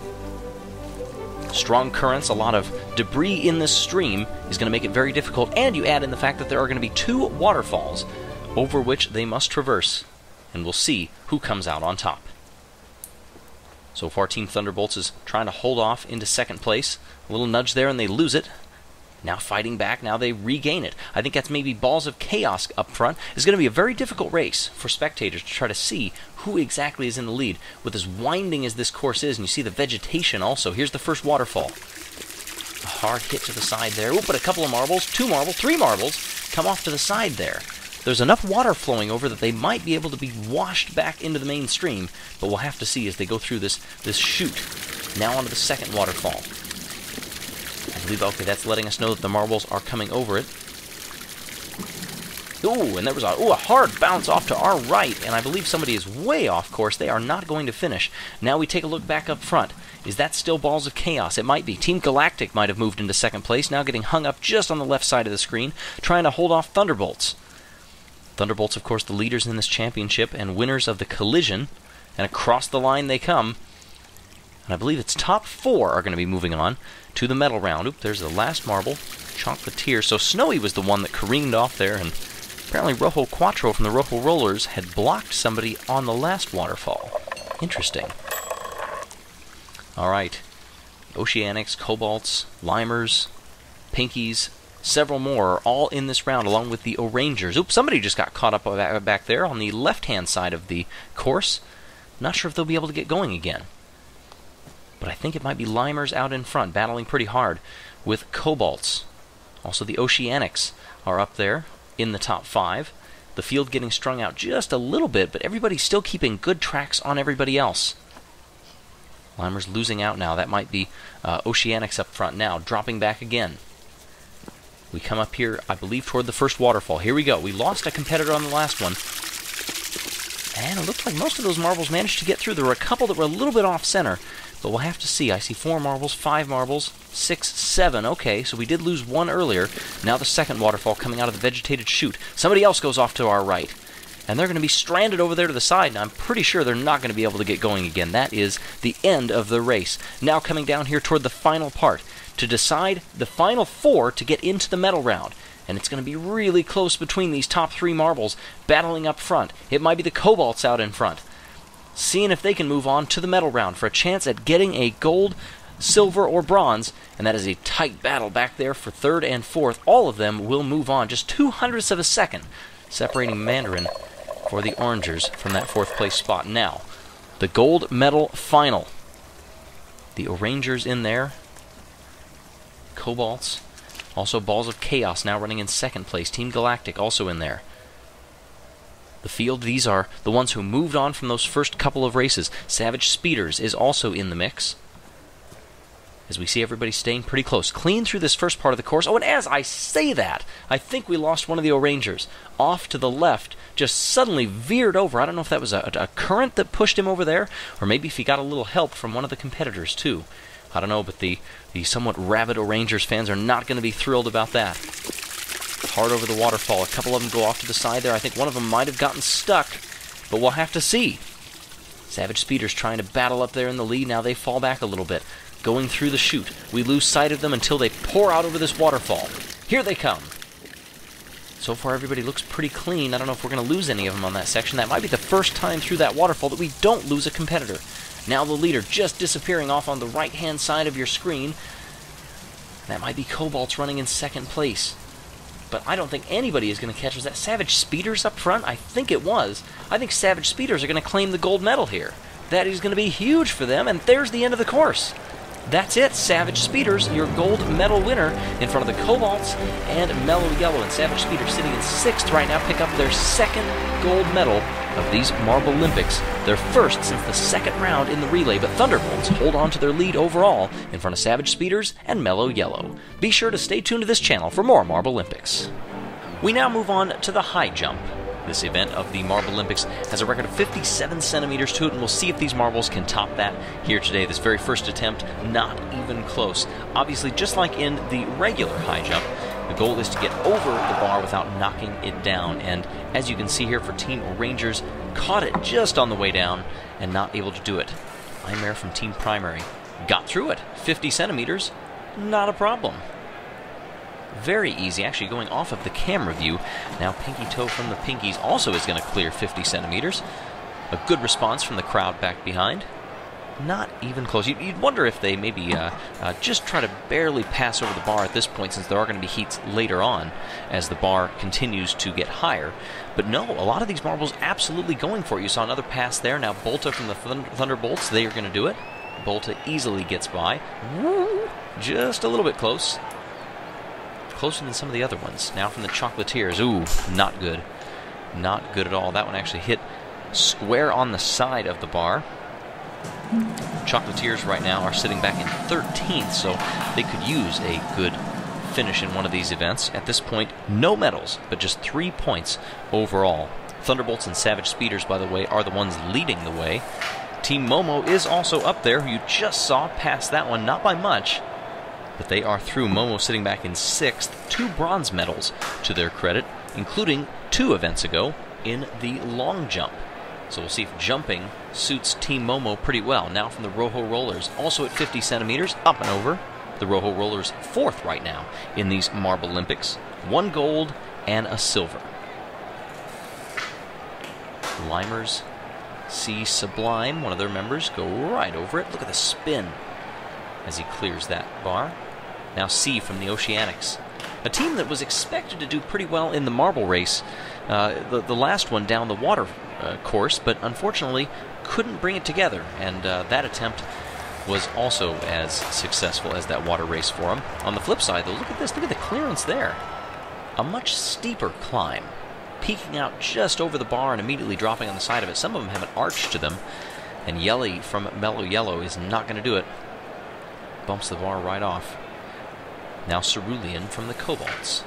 Strong currents, a lot of debris in this stream is going to make it very difficult, and you add in the fact that there are going to be two waterfalls over which they must traverse, and we'll see who comes out on top. So far, Team Thunderbolts is trying to hold off into second place. A little nudge there, and they lose it. Now fighting back, now they regain it. I think that's maybe Balls of Chaos up front. It's going to be a very difficult race for spectators to try to see who exactly is in the lead. With as winding as this course is, and you see the vegetation also. Here's the first waterfall. A hard hit to the side there. Oh, but a couple of marbles, two marbles, three marbles come off to the side there. There's enough water flowing over that they might be able to be washed back into the main stream, but we'll have to see as they go through this, this chute. Now onto the second waterfall. I believe, okay, that's letting us know that the marbles are coming over it. Ooh, and there was a, ooh, a hard bounce off to our right, and I believe somebody is way off course. They are not going to finish. Now we take a look back up front. Is that still Balls of Chaos? It might be. Team Galactic might have moved into second place, now getting hung up just on the left side of the screen, trying to hold off Thunderbolts. Thunderbolts, of course, the leaders in this championship and winners of the collision. And across the line they come. And I believe it's top four are going to be moving on to the medal round. Oop, there's the last marble. Chocolatier. So Snowy was the one that careened off there, and apparently Rojo Quattro from the Rojo Rollers had blocked somebody on the last waterfall. Interesting. All right. Oceanics, Cobalts, Limers, Pinkies, several more are all in this round, along with the Orangers. Oops, somebody just got caught up back there on the left hand side of the course. Not sure if they'll be able to get going again. But I think it might be Limers out in front, battling pretty hard with Cobalts. Also, the Oceanics are up there in the top five. The field getting strung out just a little bit, but everybody's still keeping good tracks on everybody else. Limer's losing out now. That might be uh, Oceanics up front now, dropping back again. We come up here, I believe, toward the first waterfall. Here we go. We lost a competitor on the last one. And it looked like most of those marbles managed to get through. There were a couple that were a little bit off center, but we'll have to see. I see four marbles, five marbles, six, seven. Okay, so we did lose one earlier. Now the second waterfall coming out of the vegetated chute. Somebody else goes off to our right. And they're going to be stranded over there to the side, and I'm pretty sure they're not going to be able to get going again. That is the end of the race. Now coming down here toward the final part to decide the final four to get into the medal round. And it's going to be really close between these top three marbles battling up front. It might be the Cobalts out in front, seeing if they can move on to the medal round for a chance at getting a gold, silver, or bronze. And that is a tight battle back there for third and fourth. All of them will move on just two hundredths of a second, separating Mandarin for the Orangers from that fourth place spot. Now, the gold medal final. The Orangers in there Cobalts. Also, Balls of Chaos now running in second place. Team Galactic also in there. The field, these are the ones who moved on from those first couple of races. Savage Speeders is also in the mix. As we see everybody staying pretty close. Clean through this first part of the course. Oh, and as I say that, I think we lost one of the Orangers. Off to the left, just suddenly veered over. I don't know if that was a, a current that pushed him over there, or maybe if he got a little help from one of the competitors, too. I don't know, but the, the somewhat rabid Rangers fans are not going to be thrilled about that. Hard over the waterfall. A couple of them go off to the side there. I think one of them might have gotten stuck, but we'll have to see. Savage Speeders trying to battle up there in the lead. Now they fall back a little bit. Going through the chute. We lose sight of them until they pour out over this waterfall. Here they come. So far, everybody looks pretty clean. I don't know if we're going to lose any of them on that section. That might be the first time through that waterfall that we don't lose a competitor. Now the leader just disappearing off on the right-hand side of your screen. That might be Cobalts running in second place. But I don't think anybody is going to catch. Was that Savage Speeders up front? I think it was. I think Savage Speeders are going to claim the gold medal here. That is going to be huge for them, and there's the end of the course. That's it, Savage Speeders, your gold medal winner in front of the Cobalts and Mellow Yellow. And Savage Speeders sitting in sixth right now pick up their second gold medal of these Marble Olympics, their first since the second round in the relay, but Thunderbolts hold on to their lead overall in front of Savage Speeders and Mellow Yellow. Be sure to stay tuned to this channel for more Marble Olympics. We now move on to the high jump. This event of the Marble Olympics has a record of 57 centimeters to it, and we'll see if these marbles can top that here today. This very first attempt, not even close. Obviously, just like in the regular high jump, the goal is to get over the bar without knocking it down. And as you can see here for Team Rangers, caught it just on the way down and not able to do it. Nightmare from Team Primary got through it. 50 centimeters, not a problem. Very easy, actually going off of the camera view. Now Pinky Toe from the Pinkies also is going to clear 50 centimeters. A good response from the crowd back behind not even close. You'd, wonder if they maybe uh, uh, just try to barely pass over the bar at this point, since there are going to be heats later on as the bar continues to get higher. But no, a lot of these marbles absolutely going for it. You saw another pass there. Now Bolta from the Thunderbolts, they are going to do it. Bolta easily gets by. Woo! Just a little bit close. Closer than some of the other ones. Now from the Chocolatiers. Ooh, not good. Not good at all. That one actually hit square on the side of the bar. Chocolatiers right now are sitting back in 13th, so they could use a good finish in one of these events. At this point, no medals, but just three points overall. Thunderbolts and Savage Speeders, by the way, are the ones leading the way. Team Momo is also up there, who you just saw pass that one, not by much, but they are through. Momo sitting back in sixth, two bronze medals to their credit, including two events ago in the long jump. So we'll see if jumping suits Team Momo pretty well. Now from the Rojo Rollers, also at 50 centimeters, up and over. The Rojo Rollers fourth right now in these Marble Olympics. One gold and a silver. Limers see Sublime, one of their members, go right over it. Look at the spin as he clears that bar. Now C from the Oceanics. A team that was expected to do pretty well in the marble race. Uh, the, the last one down the water uh, course, but unfortunately couldn't bring it together, and uh, that attempt was also as successful as that water race for him. On the flip side, though, look at this. Look at the clearance there. A much steeper climb, peaking out just over the bar and immediately dropping on the side of it. Some of them have an arch to them, and Yelly from Mellow Yellow is not going to do it. Bumps the bar right off. Now Cerulean from the Cobalts.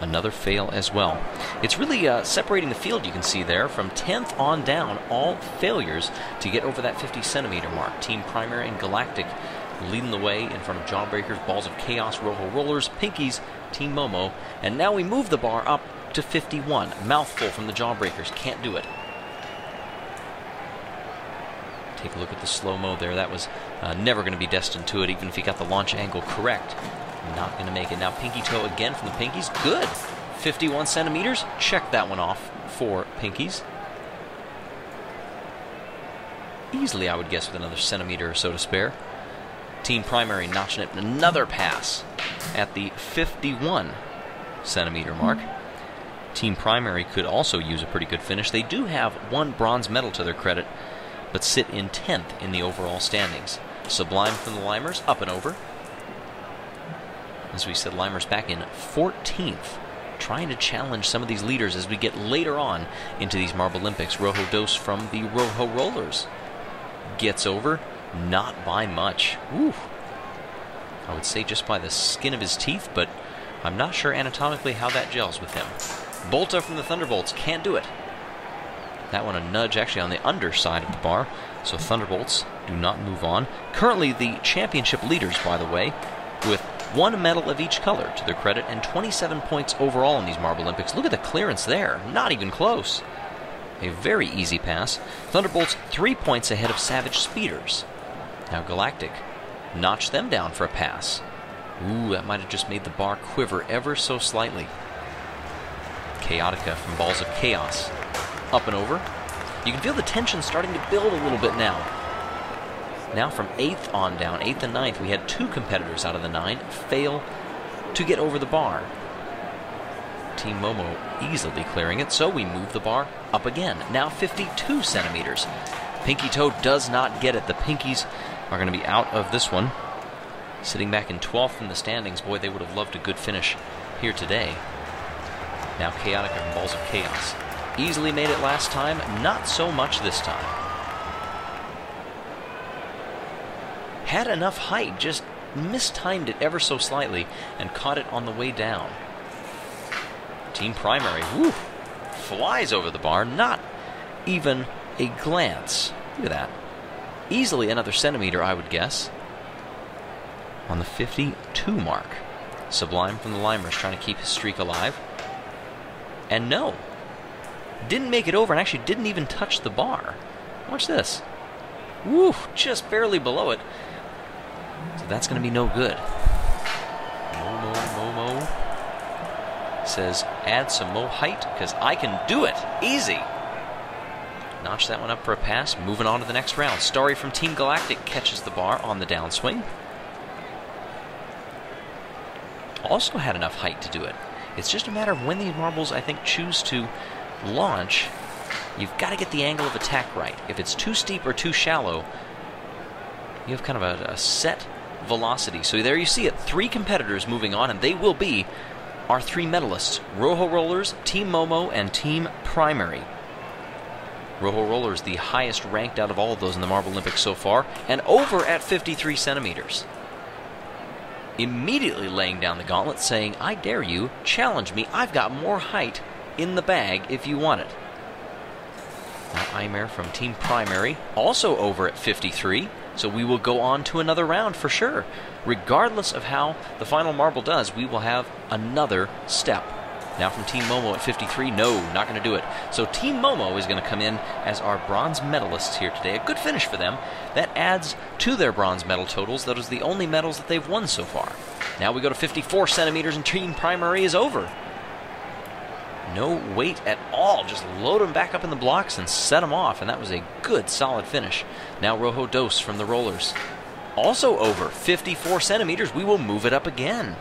Another fail as well. It's really uh, separating the field, you can see there, from 10th on down, all failures to get over that 50 centimeter mark. Team Primary and Galactic leading the way in front of Jawbreakers, Balls of Chaos, Rojo Rollers, Pinkies, Team Momo, and now we move the bar up to 51. Mouthful from the Jawbreakers, can't do it. Take a look at the slow-mo there. That was uh, never going to be destined to it, even if he got the launch angle correct. Not going to make it. Now Pinky Toe again from the Pinkies. Good. 51 centimeters. Check that one off for Pinkies. Easily, I would guess, with another centimeter or so to spare. Team Primary notching it another pass at the 51 centimeter mark. Team Primary could also use a pretty good finish. They do have one bronze medal to their credit, but sit in 10th in the overall standings. Sublime from the Limers, up and over. As we said, Limers back in 14th, trying to challenge some of these leaders as we get later on into these Marble Olympics. Rojo Dos from the Rojo Rollers gets over, not by much. Ooh. I would say just by the skin of his teeth, but I'm not sure anatomically how that gels with him. Bolta from the Thunderbolts can't do it. That one a nudge actually on the underside of the bar, so Thunderbolts do not move on. Currently the championship leaders, by the way, with one medal of each color to their credit and 27 points overall in these Marble Olympics. Look at the clearance there, not even close. A very easy pass. Thunderbolts three points ahead of Savage Speeders. Now Galactic notch them down for a pass. Ooh, that might have just made the bar quiver ever so slightly. Chaotica from Balls of Chaos. Up and over. You can feel the tension starting to build a little bit now. Now from 8th on down, 8th and 9th, we had two competitors out of the 9 fail to get over the bar. Team Momo easily clearing it, so we move the bar up again. Now 52 centimeters. Pinky Toe does not get it. The Pinkies are going to be out of this one. Sitting back in 12th in the standings. Boy, they would have loved a good finish here today. Now Chaotica from Balls of Chaos. Easily made it last time, not so much this time. Had enough height, just mistimed it ever so slightly and caught it on the way down. Team Primary, whoo, flies over the bar, not even a glance. Look at that. Easily another centimeter, I would guess. On the 52 mark. Sublime from the Limers trying to keep his streak alive. And no. Didn't make it over and actually didn't even touch the bar. Watch this. Woo, just barely below it. So that's going to be no good. Momo, Momo says, add some mo height because I can do it. Easy. Notch that one up for a pass. Moving on to the next round. Starry from Team Galactic catches the bar on the downswing. Also had enough height to do it. It's just a matter of when these marbles, I think, choose to launch. You've got to get the angle of attack right. If it's too steep or too shallow, you have kind of a, a set velocity. So there you see it. Three competitors moving on, and they will be our three medalists Rojo Rollers, Team Momo, and Team Primary. Rojo Rollers, the highest ranked out of all of those in the Marble Olympics so far, and over at 53 centimeters. Immediately laying down the gauntlet, saying, I dare you, challenge me, I've got more height in the bag if you want it. Now, Imar from Team Primary, also over at 53, so we will go on to another round for sure. Regardless of how the final marble does, we will have another step. Now from Team Momo at 53, no, not going to do it. So Team Momo is going to come in as our bronze medalists here today. A good finish for them. That adds to their bronze medal totals. That is the only medals that they've won so far. Now we go to 54 centimeters and Team Primary is over. No weight at all. Just load them back up in the blocks and set them off. And that was a good, solid finish. Now Rojo Dos from the Rollers. Also over 54 centimeters. We will move it up again.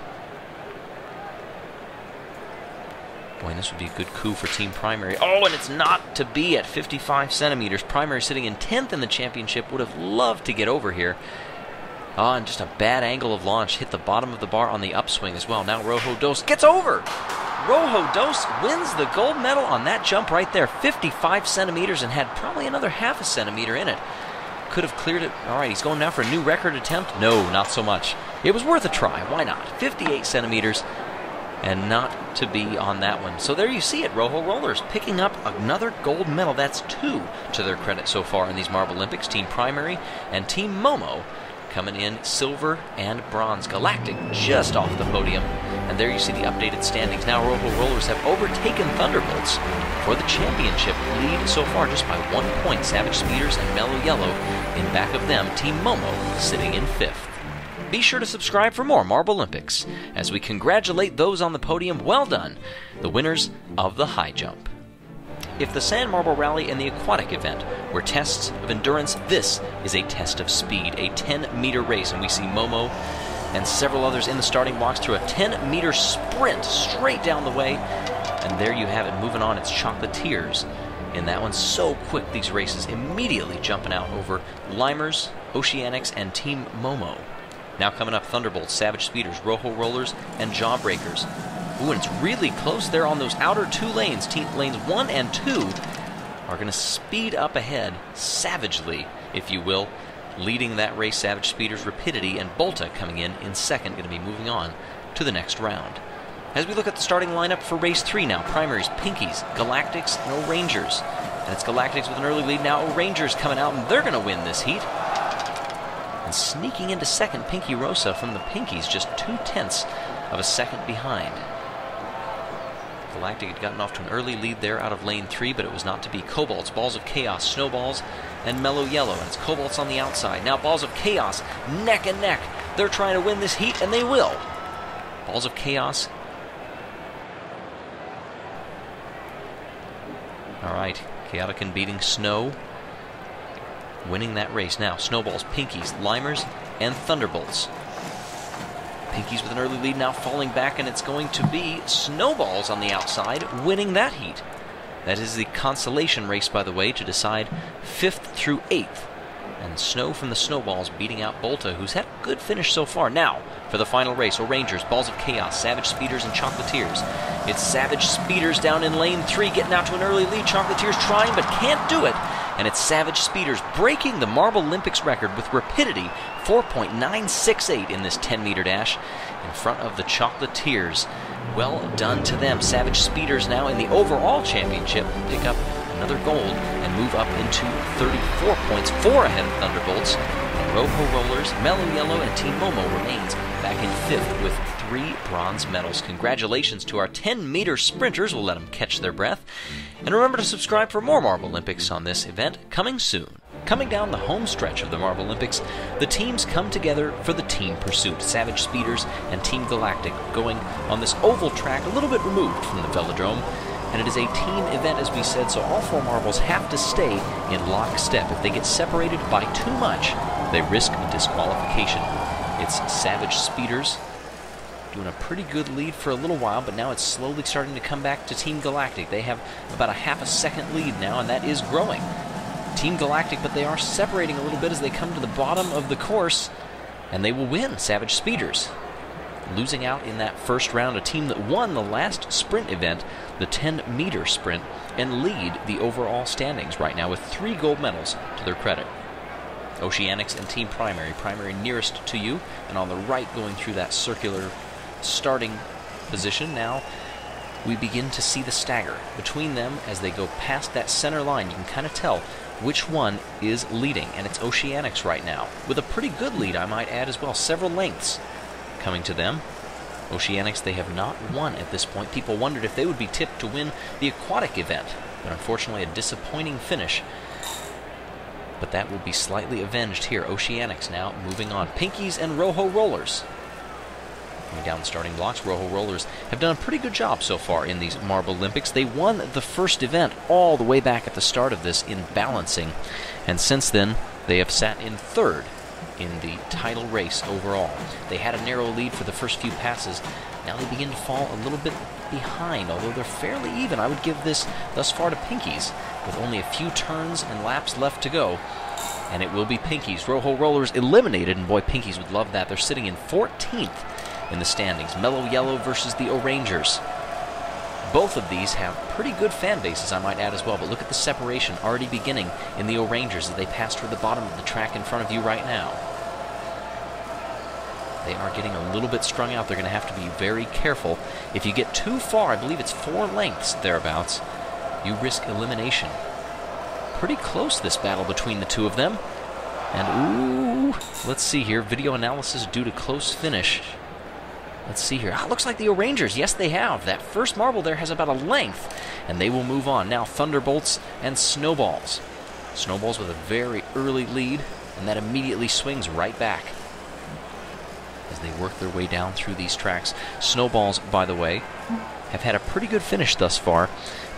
Boy, this would be a good coup for Team Primary. Oh, and it's not to be at 55 centimeters. Primary sitting in 10th in the championship would have loved to get over here. Ah, oh, and just a bad angle of launch. Hit the bottom of the bar on the upswing as well. Now Rojo Dos gets over. Rojo Dos wins the gold medal on that jump right there. 55 centimeters and had probably another half a centimeter in it. Could have cleared it. All right, he's going now for a new record attempt. No, not so much. It was worth a try. Why not? 58 centimeters and not to be on that one. So there you see it, Rojo Rollers picking up another gold medal. That's two to their credit so far in these Marble Olympics. Team Primary and Team Momo coming in silver and bronze. Galactic just off the podium. And there you see the updated standings. Now Rojo Rollers have overtaken Thunderbolts for the championship lead so far just by one point. Savage Speeders and Mellow Yellow in back of them. Team Momo sitting in fifth. Be sure to subscribe for more Marble Olympics as we congratulate those on the podium. Well done, the winners of the high jump. If the Sand Marble Rally and the aquatic event were tests of endurance, this is a test of speed, a 10 meter race, and we see Momo and several others in the starting blocks through a 10 meter sprint straight down the way. And there you have it, moving on. It's Chocolatiers in that one. So quick, these races immediately jumping out over Limers, Oceanics, and Team Momo. Now coming up, Thunderbolts, Savage Speeders, Rojo Rollers, and Jawbreakers. Ooh, and it's really close there on those outer two lanes. Team lanes one and two are going to speed up ahead savagely, if you will, leading that race. Savage Speeders, Rapidity, and Bolta coming in in second, going to be moving on to the next round. As we look at the starting lineup for race three now, primaries, Pinkies, Galactics, and Rangers. And it's Galactics with an early lead now. Rangers coming out, and they're going to win this heat. And sneaking into second, Pinky Rosa from the Pinkies, just two tenths of a second behind. Galactic had gotten off to an early lead there out of lane three, but it was not to be. Cobalts, Balls of Chaos, Snowballs, and Mellow Yellow. And it's Cobalts on the outside. Now Balls of Chaos, neck and neck. They're trying to win this heat, and they will. Balls of Chaos. All right, Chaotic and beating Snow winning that race. Now, Snowballs, Pinkies, Limers, and Thunderbolts. Pinkies with an early lead now falling back, and it's going to be Snowballs on the outside winning that heat. That is the consolation race, by the way, to decide 5th through 8th. And Snow from the Snowballs beating out Bolta, who's had a good finish so far. Now, for the final race, Rangers, Balls of Chaos, Savage Speeders, and Chocolatiers. It's Savage Speeders down in lane 3, getting out to an early lead. Chocolatiers trying, but can't do it and it's Savage Speeders breaking the Marble Olympics record with rapidity 4.968 in this 10 meter dash in front of the Chocolatiers. Well done to them. Savage Speeders now in the overall championship pick up another gold and move up into 34 points, four ahead of Thunderbolts. And Rojo Rollers, Mellow Yellow, and Team Momo remains back in fifth with three bronze medals. Congratulations to our 10 meter sprinters. We'll let them catch their breath. And remember to subscribe for more Marble Olympics on this event coming soon. Coming down the home stretch of the Marble Olympics, the teams come together for the team pursuit. Savage Speeders and Team Galactic going on this oval track a little bit removed from the velodrome. And it is a team event, as we said, so all four marbles have to stay in lockstep. If they get separated by too much, they risk disqualification. It's Savage Speeders doing a pretty good lead for a little while, but now it's slowly starting to come back to Team Galactic. They have about a half a second lead now, and that is growing. Team Galactic, but they are separating a little bit as they come to the bottom of the course, and they will win Savage Speeders. Losing out in that first round, a team that won the last sprint event, the 10 meter sprint, and lead the overall standings right now with three gold medals to their credit. Oceanics and Team Primary. Primary nearest to you, and on the right going through that circular starting position. Now we begin to see the stagger between them as they go past that center line. You can kind of tell which one is leading, and it's Oceanics right now, with a pretty good lead, I might add as well. Several lengths coming to them. Oceanics, they have not won at this point. People wondered if they would be tipped to win the aquatic event, but unfortunately, a disappointing finish. But that will be slightly avenged here. Oceanics now moving on. Pinkies and Rojo Rollers Coming down the starting blocks, Rojo Rollers have done a pretty good job so far in these Marble Olympics. They won the first event all the way back at the start of this in balancing, and since then they have sat in third in the title race overall. They had a narrow lead for the first few passes. Now they begin to fall a little bit behind, although they're fairly even. I would give this thus far to Pinkies, with only a few turns and laps left to go. And it will be Pinkies. Rojo Rollers eliminated, and boy, Pinkies would love that. They're sitting in 14th in the standings. Mellow Yellow versus the Orangers. Both of these have pretty good fan bases, I might add as well. But look at the separation already beginning in the Orangers as they pass through the bottom of the track in front of you right now. They are getting a little bit strung out. They're going to have to be very careful. If you get too far, I believe it's four lengths thereabouts, you risk elimination. Pretty close this battle between the two of them. And ooh, let's see here. Video analysis due to close finish. Let's see here. Ah, looks like the Orangers. Yes, they have. That first marble there has about a length, and they will move on. Now, Thunderbolts and Snowballs. Snowballs with a very early lead, and that immediately swings right back as they work their way down through these tracks. Snowballs, by the way, have had a pretty good finish thus far,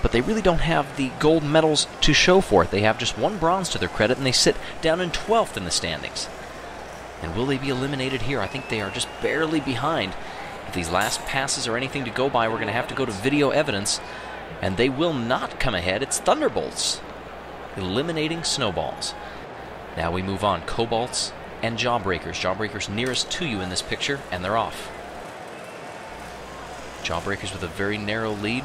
but they really don't have the gold medals to show for it. They have just one bronze to their credit, and they sit down in 12th in the standings. And will they be eliminated here? I think they are just barely behind. If these last passes are anything to go by, we're going to have to go to video evidence. And they will not come ahead. It's Thunderbolts eliminating Snowballs. Now we move on. Cobalts and Jawbreakers. Jawbreakers nearest to you in this picture, and they're off. Jawbreakers with a very narrow lead,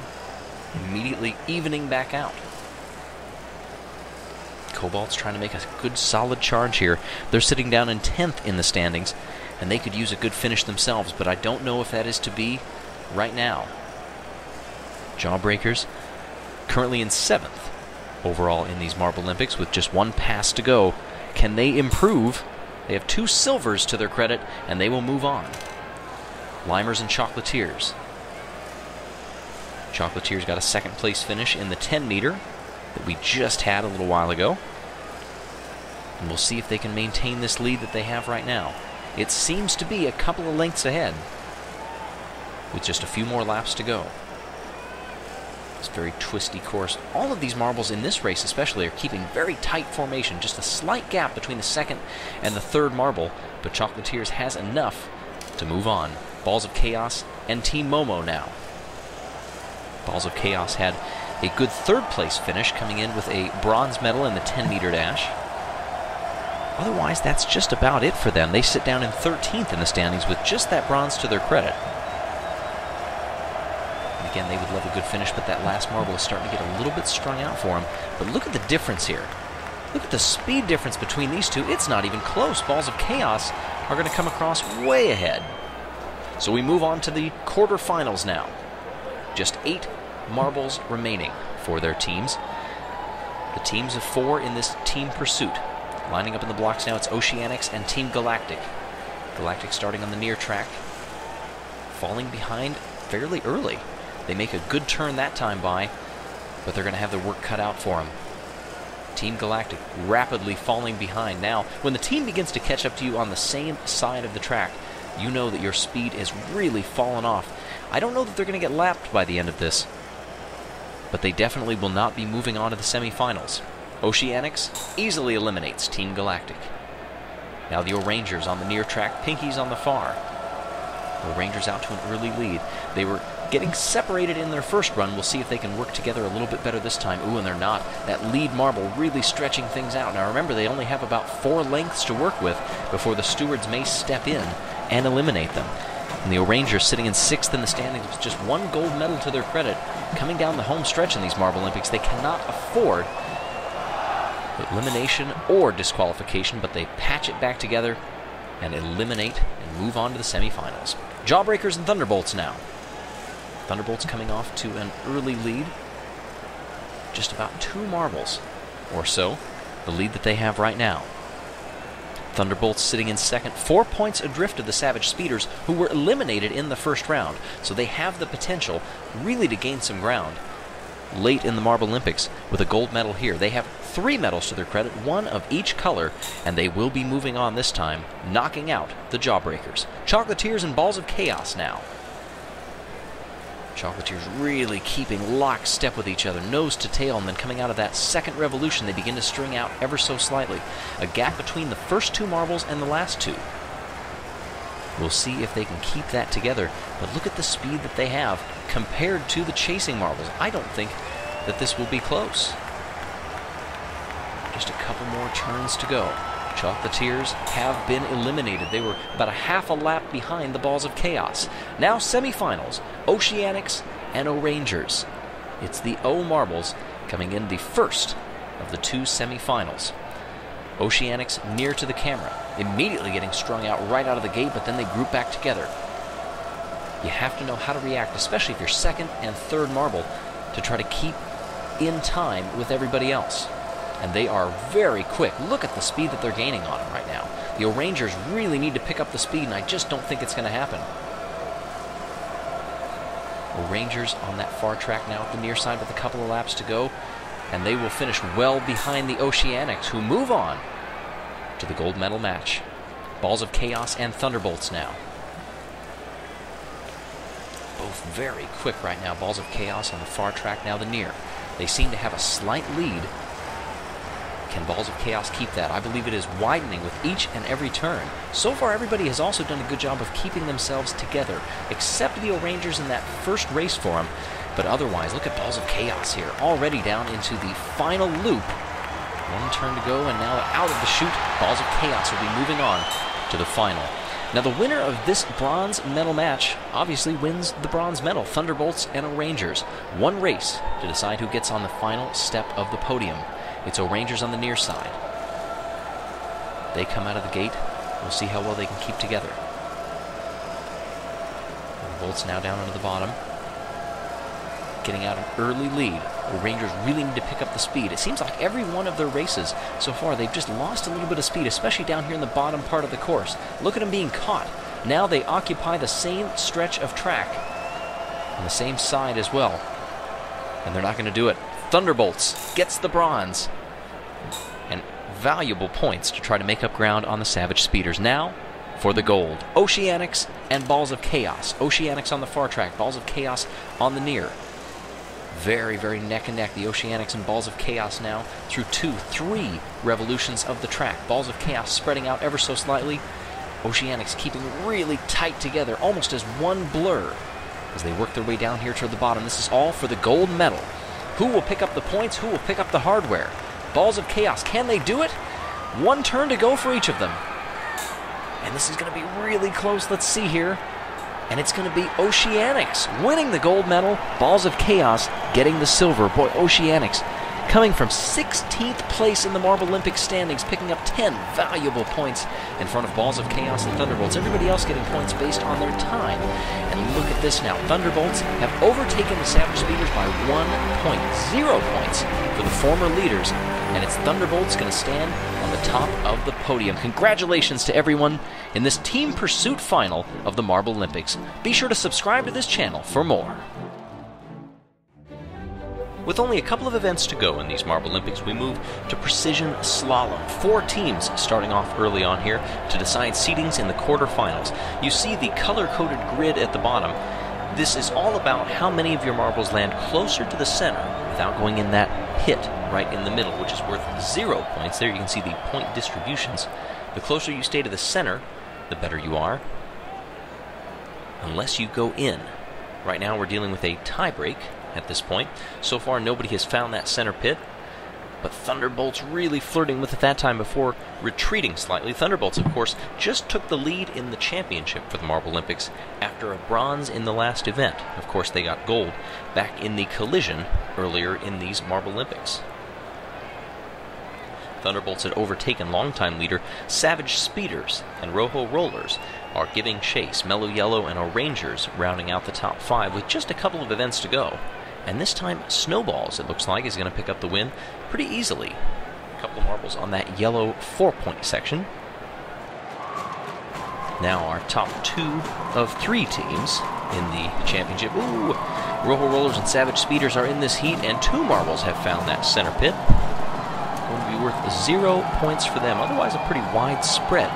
immediately evening back out. Cobalt's trying to make a good solid charge here. They're sitting down in 10th in the standings, and they could use a good finish themselves, but I don't know if that is to be right now. Jawbreakers currently in 7th overall in these Marble Olympics with just one pass to go. Can they improve? They have two silvers to their credit, and they will move on. Limers and Chocolatiers. Chocolatiers got a second place finish in the 10 meter that we just had a little while ago. And we'll see if they can maintain this lead that they have right now. It seems to be a couple of lengths ahead with just a few more laps to go. It's a very twisty course. All of these marbles in this race especially are keeping very tight formation, just a slight gap between the second and the third marble, but Chocolatiers has enough to move on. Balls of Chaos and Team Momo now. Balls of Chaos had a good third place finish, coming in with a bronze medal in the 10 meter dash. Otherwise, that's just about it for them. They sit down in 13th in the standings with just that bronze to their credit. And again, they would love a good finish, but that last marble is starting to get a little bit strung out for them. But look at the difference here. Look at the speed difference between these two. It's not even close. Balls of Chaos are going to come across way ahead. So we move on to the quarterfinals now. Just eight marbles remaining for their teams. The teams of four in this team pursuit. Lining up in the blocks now, it's Oceanics and Team Galactic. Galactic starting on the near track, falling behind fairly early. They make a good turn that time by, but they're going to have their work cut out for them. Team Galactic rapidly falling behind. Now, when the team begins to catch up to you on the same side of the track, you know that your speed has really fallen off. I don't know that they're going to get lapped by the end of this, but they definitely will not be moving on to the semifinals. Oceanics easily eliminates Team Galactic. Now the Orangers on the near track, Pinkies on the far. The out to an early lead. They were getting separated in their first run. We'll see if they can work together a little bit better this time. Ooh, and they're not. That lead marble really stretching things out. Now remember, they only have about four lengths to work with before the stewards may step in and eliminate them. And the Orangers sitting in sixth in the standings with just one gold medal to their credit. Coming down the home stretch in these Marble Olympics, they cannot afford elimination or disqualification, but they patch it back together and eliminate and move on to the semifinals. Jawbreakers and Thunderbolts now. Thunderbolts coming off to an early lead. Just about two marbles or so, the lead that they have right now. Thunderbolts sitting in second, four points adrift of the Savage Speeders, who were eliminated in the first round. So they have the potential really to gain some ground late in the Marble Olympics with a gold medal here. They have three medals to their credit, one of each color, and they will be moving on this time, knocking out the Jawbreakers. Chocolatiers and Balls of Chaos now. Chocolatiers really keeping lockstep with each other, nose to tail, and then coming out of that second revolution, they begin to string out ever so slightly. A gap between the first two marbles and the last two. We'll see if they can keep that together. But look at the speed that they have compared to the chasing marbles. I don't think that this will be close. Just a couple more turns to go. Chocolatiers have been eliminated. They were about a half a lap behind the Balls of Chaos. Now semifinals, Oceanics and O'Rangers. It's the O Marbles coming in the first of the two semifinals. Oceanics near to the camera, immediately getting strung out right out of the gate, but then they group back together. You have to know how to react, especially if you're second and third marble, to try to keep in time with everybody else. And they are very quick. Look at the speed that they're gaining on them right now. The O'Rangers really need to pick up the speed, and I just don't think it's going to happen. O'Rangers on that far track now at the near side with a couple of laps to go and they will finish well behind the Oceanics, who move on to the gold medal match. Balls of Chaos and Thunderbolts now. Both very quick right now. Balls of Chaos on the far track, now the near. They seem to have a slight lead. Can Balls of Chaos keep that? I believe it is widening with each and every turn. So far, everybody has also done a good job of keeping themselves together, except the O'Rangers in that first race for them. But otherwise, look at Balls of Chaos here, already down into the final loop. One turn to go, and now out of the chute, Balls of Chaos will be moving on to the final. Now, the winner of this bronze medal match obviously wins the bronze medal Thunderbolts and O'Rangers. One race to decide who gets on the final step of the podium. It's O'Rangers on the near side. They come out of the gate. We'll see how well they can keep together. Bolts now down into the bottom getting out an early lead. Rangers really need to pick up the speed. It seems like every one of their races so far, they've just lost a little bit of speed, especially down here in the bottom part of the course. Look at them being caught. Now they occupy the same stretch of track on the same side as well. And they're not going to do it. Thunderbolts gets the bronze. And valuable points to try to make up ground on the Savage Speeders. Now, for the gold. Oceanics and Balls of Chaos. Oceanics on the far track, Balls of Chaos on the near very, very neck and neck. The Oceanics and Balls of Chaos now through two, three revolutions of the track. Balls of Chaos spreading out ever so slightly. Oceanics keeping really tight together, almost as one blur as they work their way down here toward the bottom. This is all for the gold medal. Who will pick up the points? Who will pick up the hardware? Balls of Chaos, can they do it? One turn to go for each of them. And this is going to be really close. Let's see here and it's going to be Oceanics winning the gold medal. Balls of Chaos getting the silver. Boy, Oceanics coming from 16th place in the Marble Olympic standings, picking up 10 valuable points in front of Balls of Chaos and Thunderbolts. Everybody else getting points based on their time. And look at this now. Thunderbolts have overtaken the Savage Speeders by one point, zero points for the former leaders. And it's Thunderbolts going to stand on the top of the podium. Congratulations to everyone in this team pursuit final of the Marble Olympics. Be sure to subscribe to this channel for more. With only a couple of events to go in these Marble Olympics, we move to precision slalom. Four teams starting off early on here to decide seedings in the quarterfinals. You see the color-coded grid at the bottom. This is all about how many of your marbles land closer to the center without going in that pit right in the middle, which is worth zero points. There you can see the point distributions. The closer you stay to the center, the better you are. Unless you go in. Right now we're dealing with a tie break at this point. So far, nobody has found that center pit. But Thunderbolts really flirting with it that time before retreating slightly. Thunderbolts, of course, just took the lead in the championship for the Marble Olympics after a bronze in the last event. Of course, they got gold back in the collision earlier in these Marble Olympics. Thunderbolts had overtaken longtime leader Savage Speeders and Rojo Rollers are giving chase. Mellow Yellow and O'Rangers rounding out the top five with just a couple of events to go. And this time, Snowballs, it looks like, is going to pick up the win pretty easily. A couple of marbles on that yellow four-point section. Now our top two of three teams in the championship. Ooh, Rojo Rollers and Savage Speeders are in this heat, and two marbles have found that center pit. Going to be worth zero points for them. Otherwise, a pretty wide spread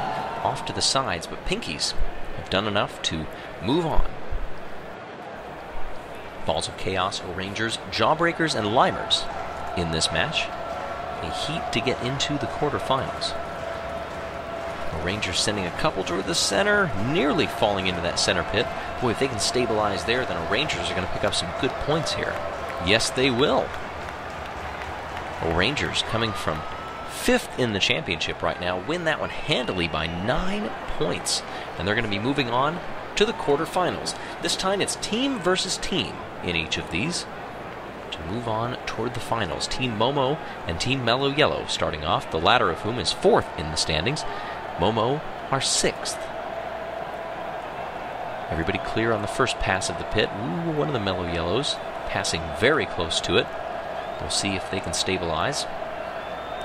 off to the sides, but Pinkies have done enough to move on. Balls of Chaos, O'Rangers, Jawbreakers, and Limers in this match. A heat to get into the quarterfinals. Rangers sending a couple toward the center, nearly falling into that center pit. Boy, if they can stabilize there, then the Rangers are going to pick up some good points here. Yes, they will. Rangers coming from fifth in the championship right now, win that one handily by nine points. And they're going to be moving on to the quarterfinals. This time it's team versus team in each of these to move on toward the finals. Team Momo and Team Mellow Yellow starting off, the latter of whom is fourth in the standings. Momo are sixth. Everybody clear on the first pass of the pit. Ooh, one of the Mellow Yellows passing very close to it. We'll see if they can stabilize.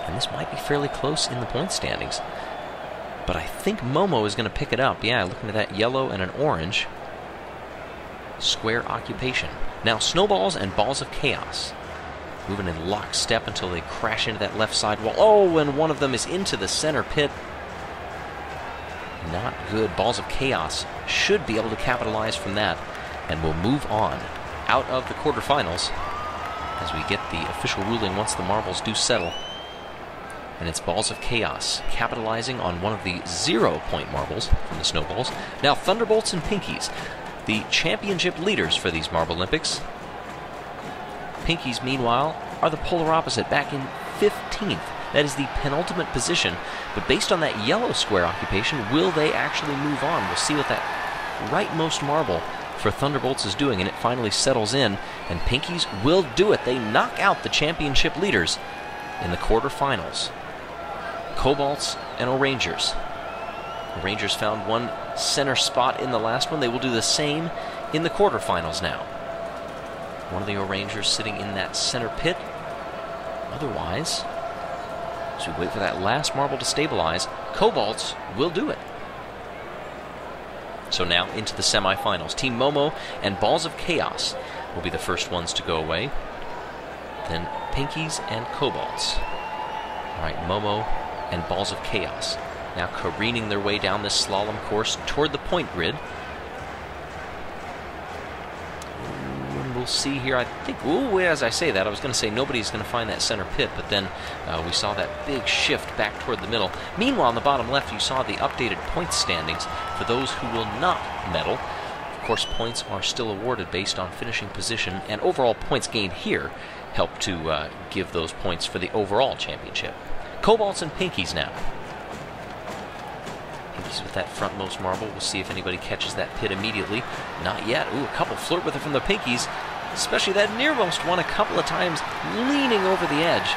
And this might be fairly close in the point standings. But I think Momo is going to pick it up. Yeah, looking at that yellow and an orange. Square occupation. Now, snowballs and balls of chaos. Moving in lockstep until they crash into that left side wall. Oh, and one of them is into the center pit. Not good. Balls of chaos should be able to capitalize from that. And will move on out of the quarterfinals as we get the official ruling once the marbles do settle. And it's Balls of Chaos, capitalizing on one of the zero point marbles from the Snowballs. Now, Thunderbolts and Pinkies, the championship leaders for these Marble Olympics. Pinkies, meanwhile, are the polar opposite, back in 15th. That is the penultimate position. But based on that yellow square occupation, will they actually move on? We'll see what that rightmost marble for Thunderbolts is doing, and it finally settles in, and Pinkies will do it. They knock out the championship leaders in the quarterfinals. Cobalts and O'Rangers. Rangers found one center spot in the last one. They will do the same in the quarterfinals now. One of the O'Rangers sitting in that center pit. Otherwise, as we wait for that last marble to stabilize, Cobalts will do it. So now into the semifinals. Team Momo and Balls of Chaos will be the first ones to go away. Then Pinkies and Cobalts. All right, Momo and Balls of Chaos now careening their way down this slalom course toward the point grid. We'll see here. I think, ooh, as I say that, I was going to say nobody's going to find that center pit, but then uh, we saw that big shift back toward the middle. Meanwhile, on the bottom left, you saw the updated point standings for those who will not medal. Of course, points are still awarded based on finishing position, and overall points gained here help to uh, give those points for the overall championship. Cobalts and Pinkies now. Pinkies with that frontmost marble. We'll see if anybody catches that pit immediately. Not yet. Ooh, a couple flirt with it from the Pinkies. Especially that nearmost one a couple of times leaning over the edge.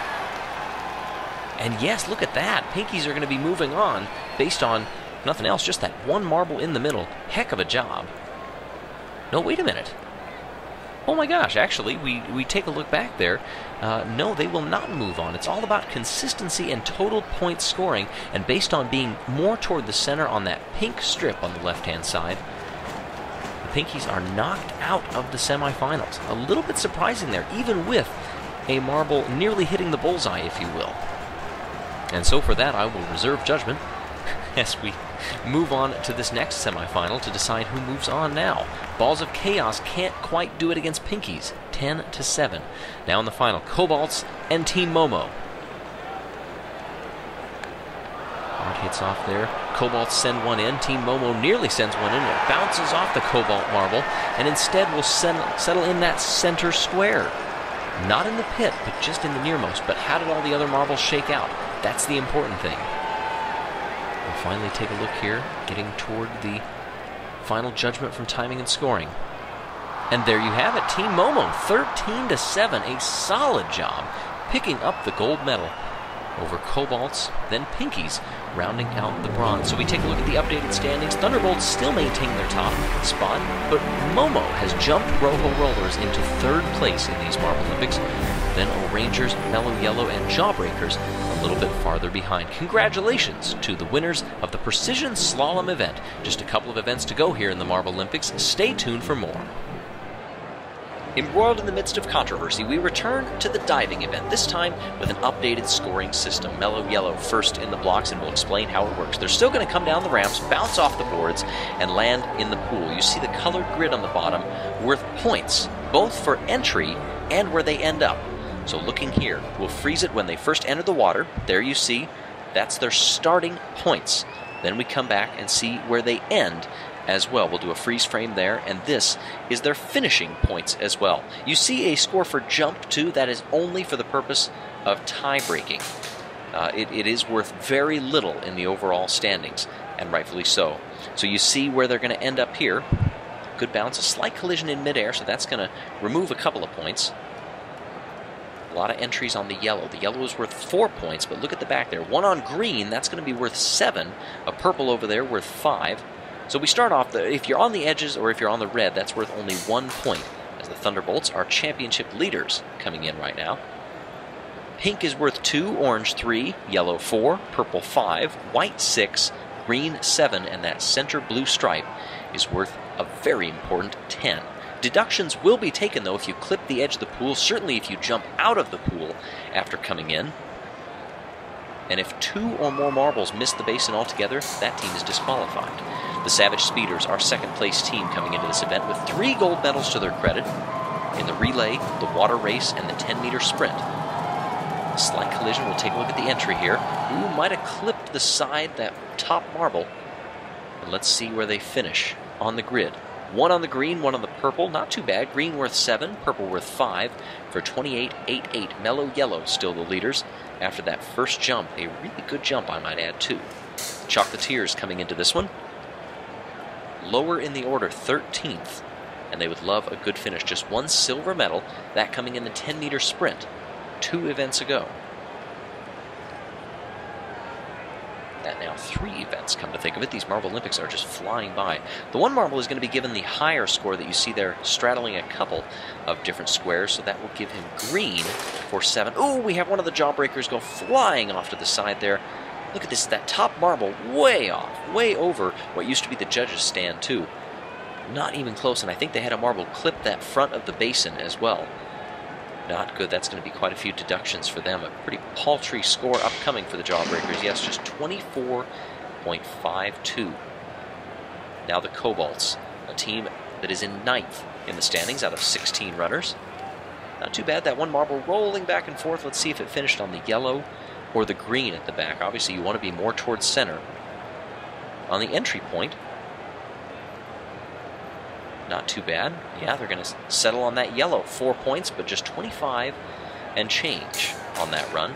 And yes, look at that. Pinkies are going to be moving on based on nothing else, just that one marble in the middle. Heck of a job. No, wait a minute. Oh my gosh, actually, we, we take a look back there. Uh, no, they will not move on. It's all about consistency and total point scoring, and based on being more toward the center on that pink strip on the left hand side, the Pinkies are knocked out of the semifinals. A little bit surprising there, even with a marble nearly hitting the bullseye, if you will. And so for that, I will reserve judgment as we move on to this next semifinal to decide who moves on now. Balls of Chaos can't quite do it against Pinkies, 10 to 7. Now in the final, Cobalts and Team Momo. Hard hits off there. Cobalts send one in. Team Momo nearly sends one in. It bounces off the Cobalt marble and instead will settle in that center square. Not in the pit, but just in the nearmost. But how did all the other marbles shake out? That's the important thing. Finally take a look here, getting toward the final judgment from timing and scoring. And there you have it, Team Momo, 13 to 7, a solid job picking up the gold medal over Cobalts, then Pinkies, rounding out the bronze. So we take a look at the updated standings. Thunderbolts still maintain their top spot, but Momo has jumped Rojo Rollers into third place in these Marble Olympics. Then O'Rangers, Mellow Yellow, and Jawbreakers a little bit farther behind. Congratulations to the winners of the Precision Slalom event. Just a couple of events to go here in the Marble Olympics. Stay tuned for more. Embroiled in the midst of controversy, we return to the diving event, this time with an updated scoring system. Mellow Yellow first in the blocks, and we'll explain how it works. They're still going to come down the ramps, bounce off the boards, and land in the pool. You see the colored grid on the bottom worth points, both for entry and where they end up. So looking here, we'll freeze it when they first enter the water. There you see, that's their starting points. Then we come back and see where they end as well. We'll do a freeze frame there, and this is their finishing points as well. You see a score for jump, too. That is only for the purpose of tie breaking. Uh, it, it is worth very little in the overall standings, and rightfully so. So you see where they're going to end up here. Good bounce, a slight collision in midair, so that's going to remove a couple of points. A lot of entries on the yellow. The yellow is worth four points, but look at the back there. One on green, that's going to be worth seven. A purple over there worth five. So we start off, the, if you're on the edges or if you're on the red, that's worth only one point, as the Thunderbolts are championship leaders coming in right now. Pink is worth two, orange three, yellow four, purple five, white six, green seven, and that center blue stripe is worth a very important 10. Deductions will be taken, though, if you clip the edge of the pool, certainly if you jump out of the pool after coming in. And if two or more marbles miss the basin altogether, that team is disqualified. The Savage Speeders, our second place team coming into this event with three gold medals to their credit in the relay, the water race, and the 10 meter sprint. A slight collision, we'll take a look at the entry here. Ooh, might have clipped the side, that top marble. And let's see where they finish on the grid. One on the green, one on the purple. Not too bad. Green worth 7, purple worth 5 for 28.88. Mellow Yellow still the leaders after that first jump. A really good jump, I might add, too. Chocolatiers coming into this one. Lower in the order, 13th. And they would love a good finish. Just one silver medal, that coming in the 10 meter sprint two events ago. That now three events, come to think of it. These Marble Olympics are just flying by. The one marble is going to be given the higher score that you see there, straddling a couple of different squares, so that will give him green for seven. Oh, we have one of the jawbreakers go flying off to the side there. Look at this, that top marble way off, way over what used to be the judges' stand, too. Not even close, and I think they had a marble clip that front of the basin as well. Not good. That's going to be quite a few deductions for them. A pretty paltry score upcoming for the Jawbreakers. Yes, just 24.52. Now the Cobalts, a team that is in ninth in the standings out of 16 runners. Not too bad. That one marble rolling back and forth. Let's see if it finished on the yellow or the green at the back. Obviously, you want to be more towards center. On the entry point, not too bad. Yeah, they're going to settle on that yellow. Four points, but just 25 and change on that run.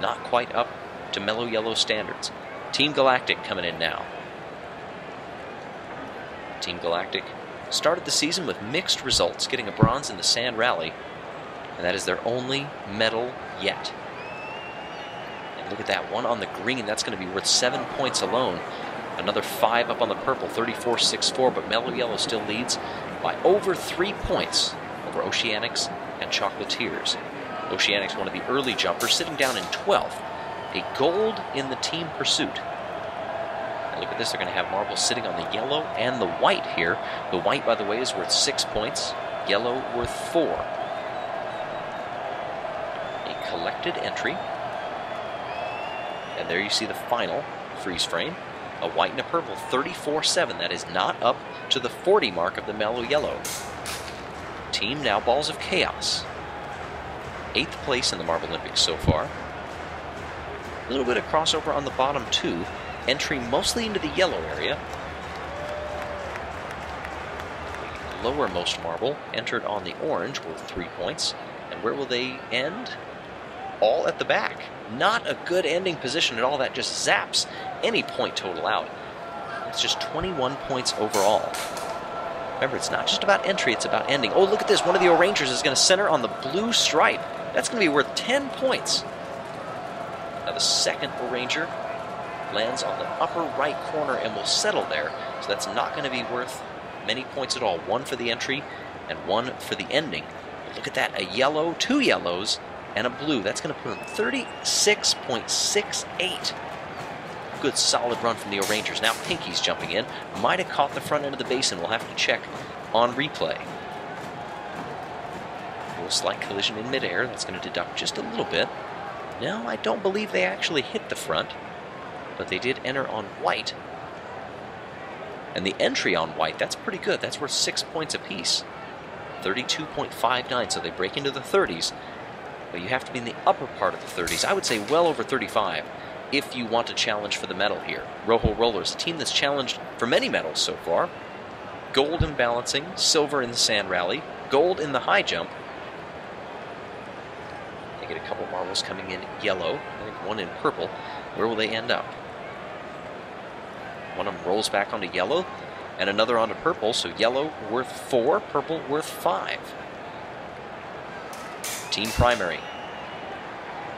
Not quite up to mellow yellow standards. Team Galactic coming in now. Team Galactic started the season with mixed results, getting a bronze in the Sand Rally, and that is their only medal yet. And look at that one on the green. That's going to be worth seven points alone. Another five up on the purple, 34-6-4, but Mellow Yellow still leads by over three points over Oceanics and Chocolatiers. Oceanics, one of the early jumpers, sitting down in 12th. A gold in the team pursuit. Now look at this, they're going to have marbles sitting on the yellow and the white here. The white, by the way, is worth six points, yellow worth four. A collected entry. And there you see the final freeze frame a white and a purple 34-7. That is not up to the 40 mark of the mellow yellow. Team now Balls of Chaos. Eighth place in the Marble Olympics so far. A little bit of crossover on the bottom too. Entry mostly into the yellow area. Lowermost marble entered on the orange worth three points. And where will they end? All at the back. Not a good ending position at all. That just zaps any point total out. It's just 21 points overall. Remember, it's not just about entry, it's about ending. Oh, look at this. One of the O'Rangers is going to center on the blue stripe. That's going to be worth 10 points. Now, the second O'Ranger lands on the upper right corner and will settle there. So that's not going to be worth many points at all. One for the entry and one for the ending. Look at that. A yellow, two yellows, and a blue. That's going to put him 36.68. Good solid run from the O'Rangers. Now Pinky's jumping in. Might have caught the front end of the basin. We'll have to check on replay. A little slight collision in midair. That's going to deduct just a little bit. No, I don't believe they actually hit the front, but they did enter on white. And the entry on white, that's pretty good. That's worth six points apiece. 32.59, so they break into the 30s but you have to be in the upper part of the 30s. I would say well over 35 if you want to challenge for the medal here. Rojo Rollers, a team that's challenged for many medals so far. Gold in balancing, silver in the sand rally, gold in the high jump. They get a couple marbles coming in yellow, I think one in purple. Where will they end up? One of them rolls back onto yellow, and another onto purple, so yellow worth four, purple worth five. Team primary.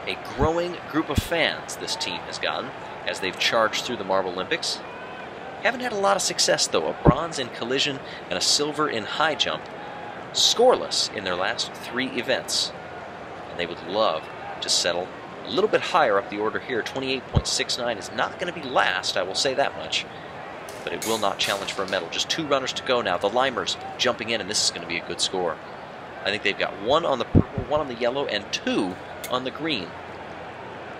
A growing group of fans this team has gotten as they've charged through the Marble Olympics. Haven't had a lot of success though, a bronze in collision and a silver in high jump, scoreless in their last three events. And they would love to settle a little bit higher up the order here. 28.69 is not going to be last, I will say that much but it will not challenge for a medal. Just two runners to go now. The Limers jumping in, and this is going to be a good score. I think they've got one on the purple, one on the yellow, and two on the green.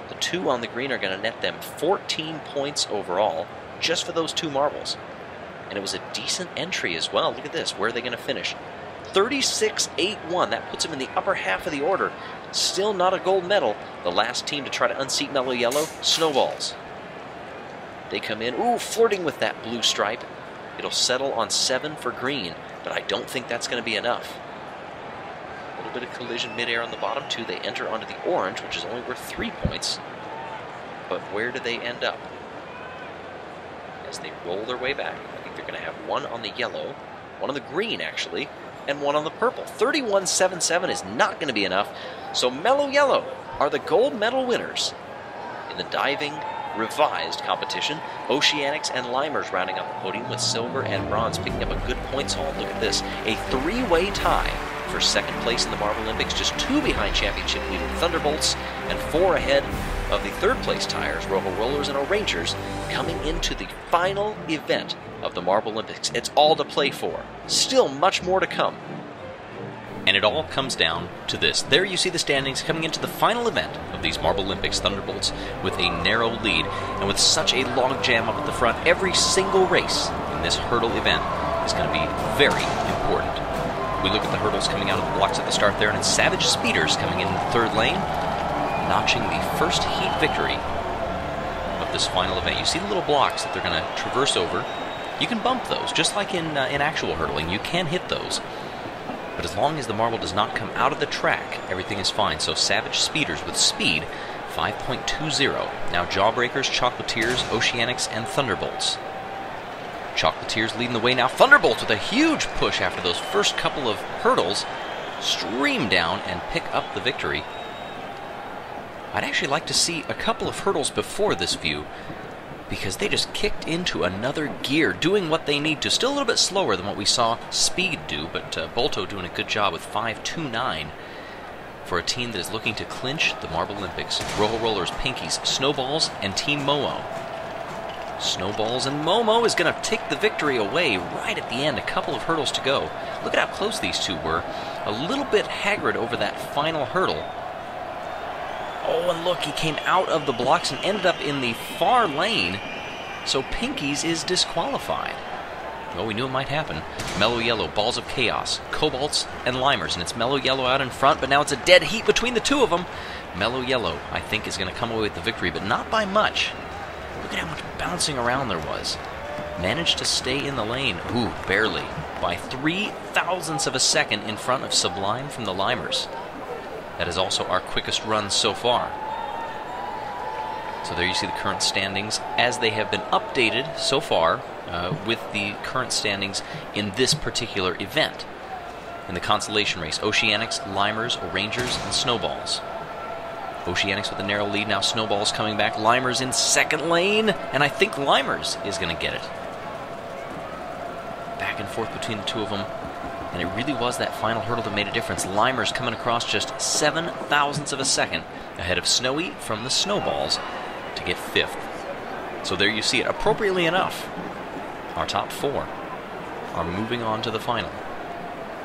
The two on the green are going to net them 14 points overall just for those two marbles. And it was a decent entry as well. Look at this. Where are they going to finish? 36 8 1. That puts them in the upper half of the order. Still not a gold medal. The last team to try to unseat Mellow Yellow, Snowballs. They come in, ooh, flirting with that blue stripe. It'll settle on seven for green, but I don't think that's going to be enough. Little bit of collision midair on the bottom, two. They enter onto the orange, which is only worth three points. But where do they end up? As they roll their way back, I think they're going to have one on the yellow, one on the green, actually, and one on the purple. 31.77 is not going to be enough, so Mellow Yellow are the gold medal winners in the diving revised competition. Oceanics and Limers rounding up the podium with silver and bronze picking up a good points haul. Look at this. A three-way tie for second place in the Marble Olympics, just two behind championship leader Thunderbolts and four ahead of the third place tires, Rojo Rollers and O'Rangers, coming into the final event of the Marble Olympics. It's all to play for. Still much more to come. And it all comes down to this. There you see the standings coming into the final event of these Marble Olympics Thunderbolts with a narrow lead. And with such a long jam up at the front, every single race in this hurdle event is going to be very important. We look at the hurdles coming out of the blocks at the start there, and Savage Speeders coming in the third lane, notching the first heat victory of this final event. You see the little blocks that they're going to traverse over. You can bump those, just like in, uh, in actual hurdling. You can hit those. But as long as the marble does not come out of the track, everything is fine. So Savage Speeders with speed 5.20. Now Jawbreakers, Chocolatiers, Oceanics, and Thunderbolts. Chocolatiers leading the way now. Thunderbolts with a huge push after those first couple of hurdles stream down and pick up the victory. I'd actually like to see a couple of hurdles before this view because they just kicked into another gear, doing what they need to. Still a little bit slower than what we saw Speed do, but uh, Bolto doing a good job with 5.29 for a team that is looking to clinch the Marble Olympics. Rojo Rollers, Pinkies, Snowballs, and Team Momo. Snowballs and Momo is going to take the victory away right at the end. A couple of hurdles to go. Look at how close these two were. A little bit haggard over that final hurdle. Oh, and look, he came out of the blocks and ended up in the far lane. So Pinkies is disqualified. Well, we knew it might happen. Mellow Yellow, Balls of Chaos, Cobalts, and Limers. And it's Mellow Yellow out in front, but now it's a dead heat between the two of them. Mellow Yellow, I think, is going to come away with the victory, but not by much. Look at how much bouncing around there was. Managed to stay in the lane. Ooh, barely. By three thousandths of a second in front of Sublime from the Limers. That is also our quickest run so far. So there you see the current standings as they have been updated so far uh, with the current standings in this particular event. In the consolation race, Oceanics, Limers, Rangers, and Snowballs. Oceanics with a narrow lead, now Snowballs coming back, Limers in second lane, and I think Limers is going to get it. Back and forth between the two of them. And it really was that final hurdle that made a difference. Limers coming across just seven thousandths of a second ahead of Snowy from the Snowballs to get fifth. So there you see it. Appropriately enough, our top four are moving on to the final.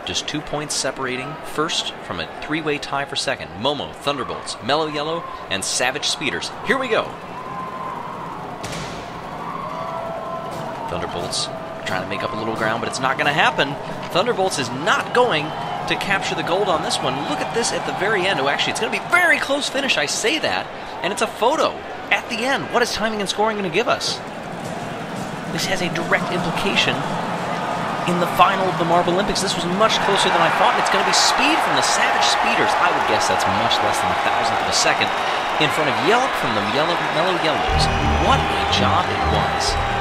Just two points separating first from a three way tie for second. Momo, Thunderbolts, Mellow Yellow, and Savage Speeders. Here we go. Thunderbolts trying to make up a little ground, but it's not going to happen. Thunderbolts is not going to capture the gold on this one. Look at this at the very end. Oh, actually, it's going to be very close finish. I say that, and it's a photo at the end. What is timing and scoring going to give us? This has a direct implication in the final of the Marble Olympics. This was much closer than I thought, and it's going to be speed from the Savage Speeders. I would guess that's much less than a thousandth of a second in front of Yellup from the Yellow, Mellow Yellows. What a job it was.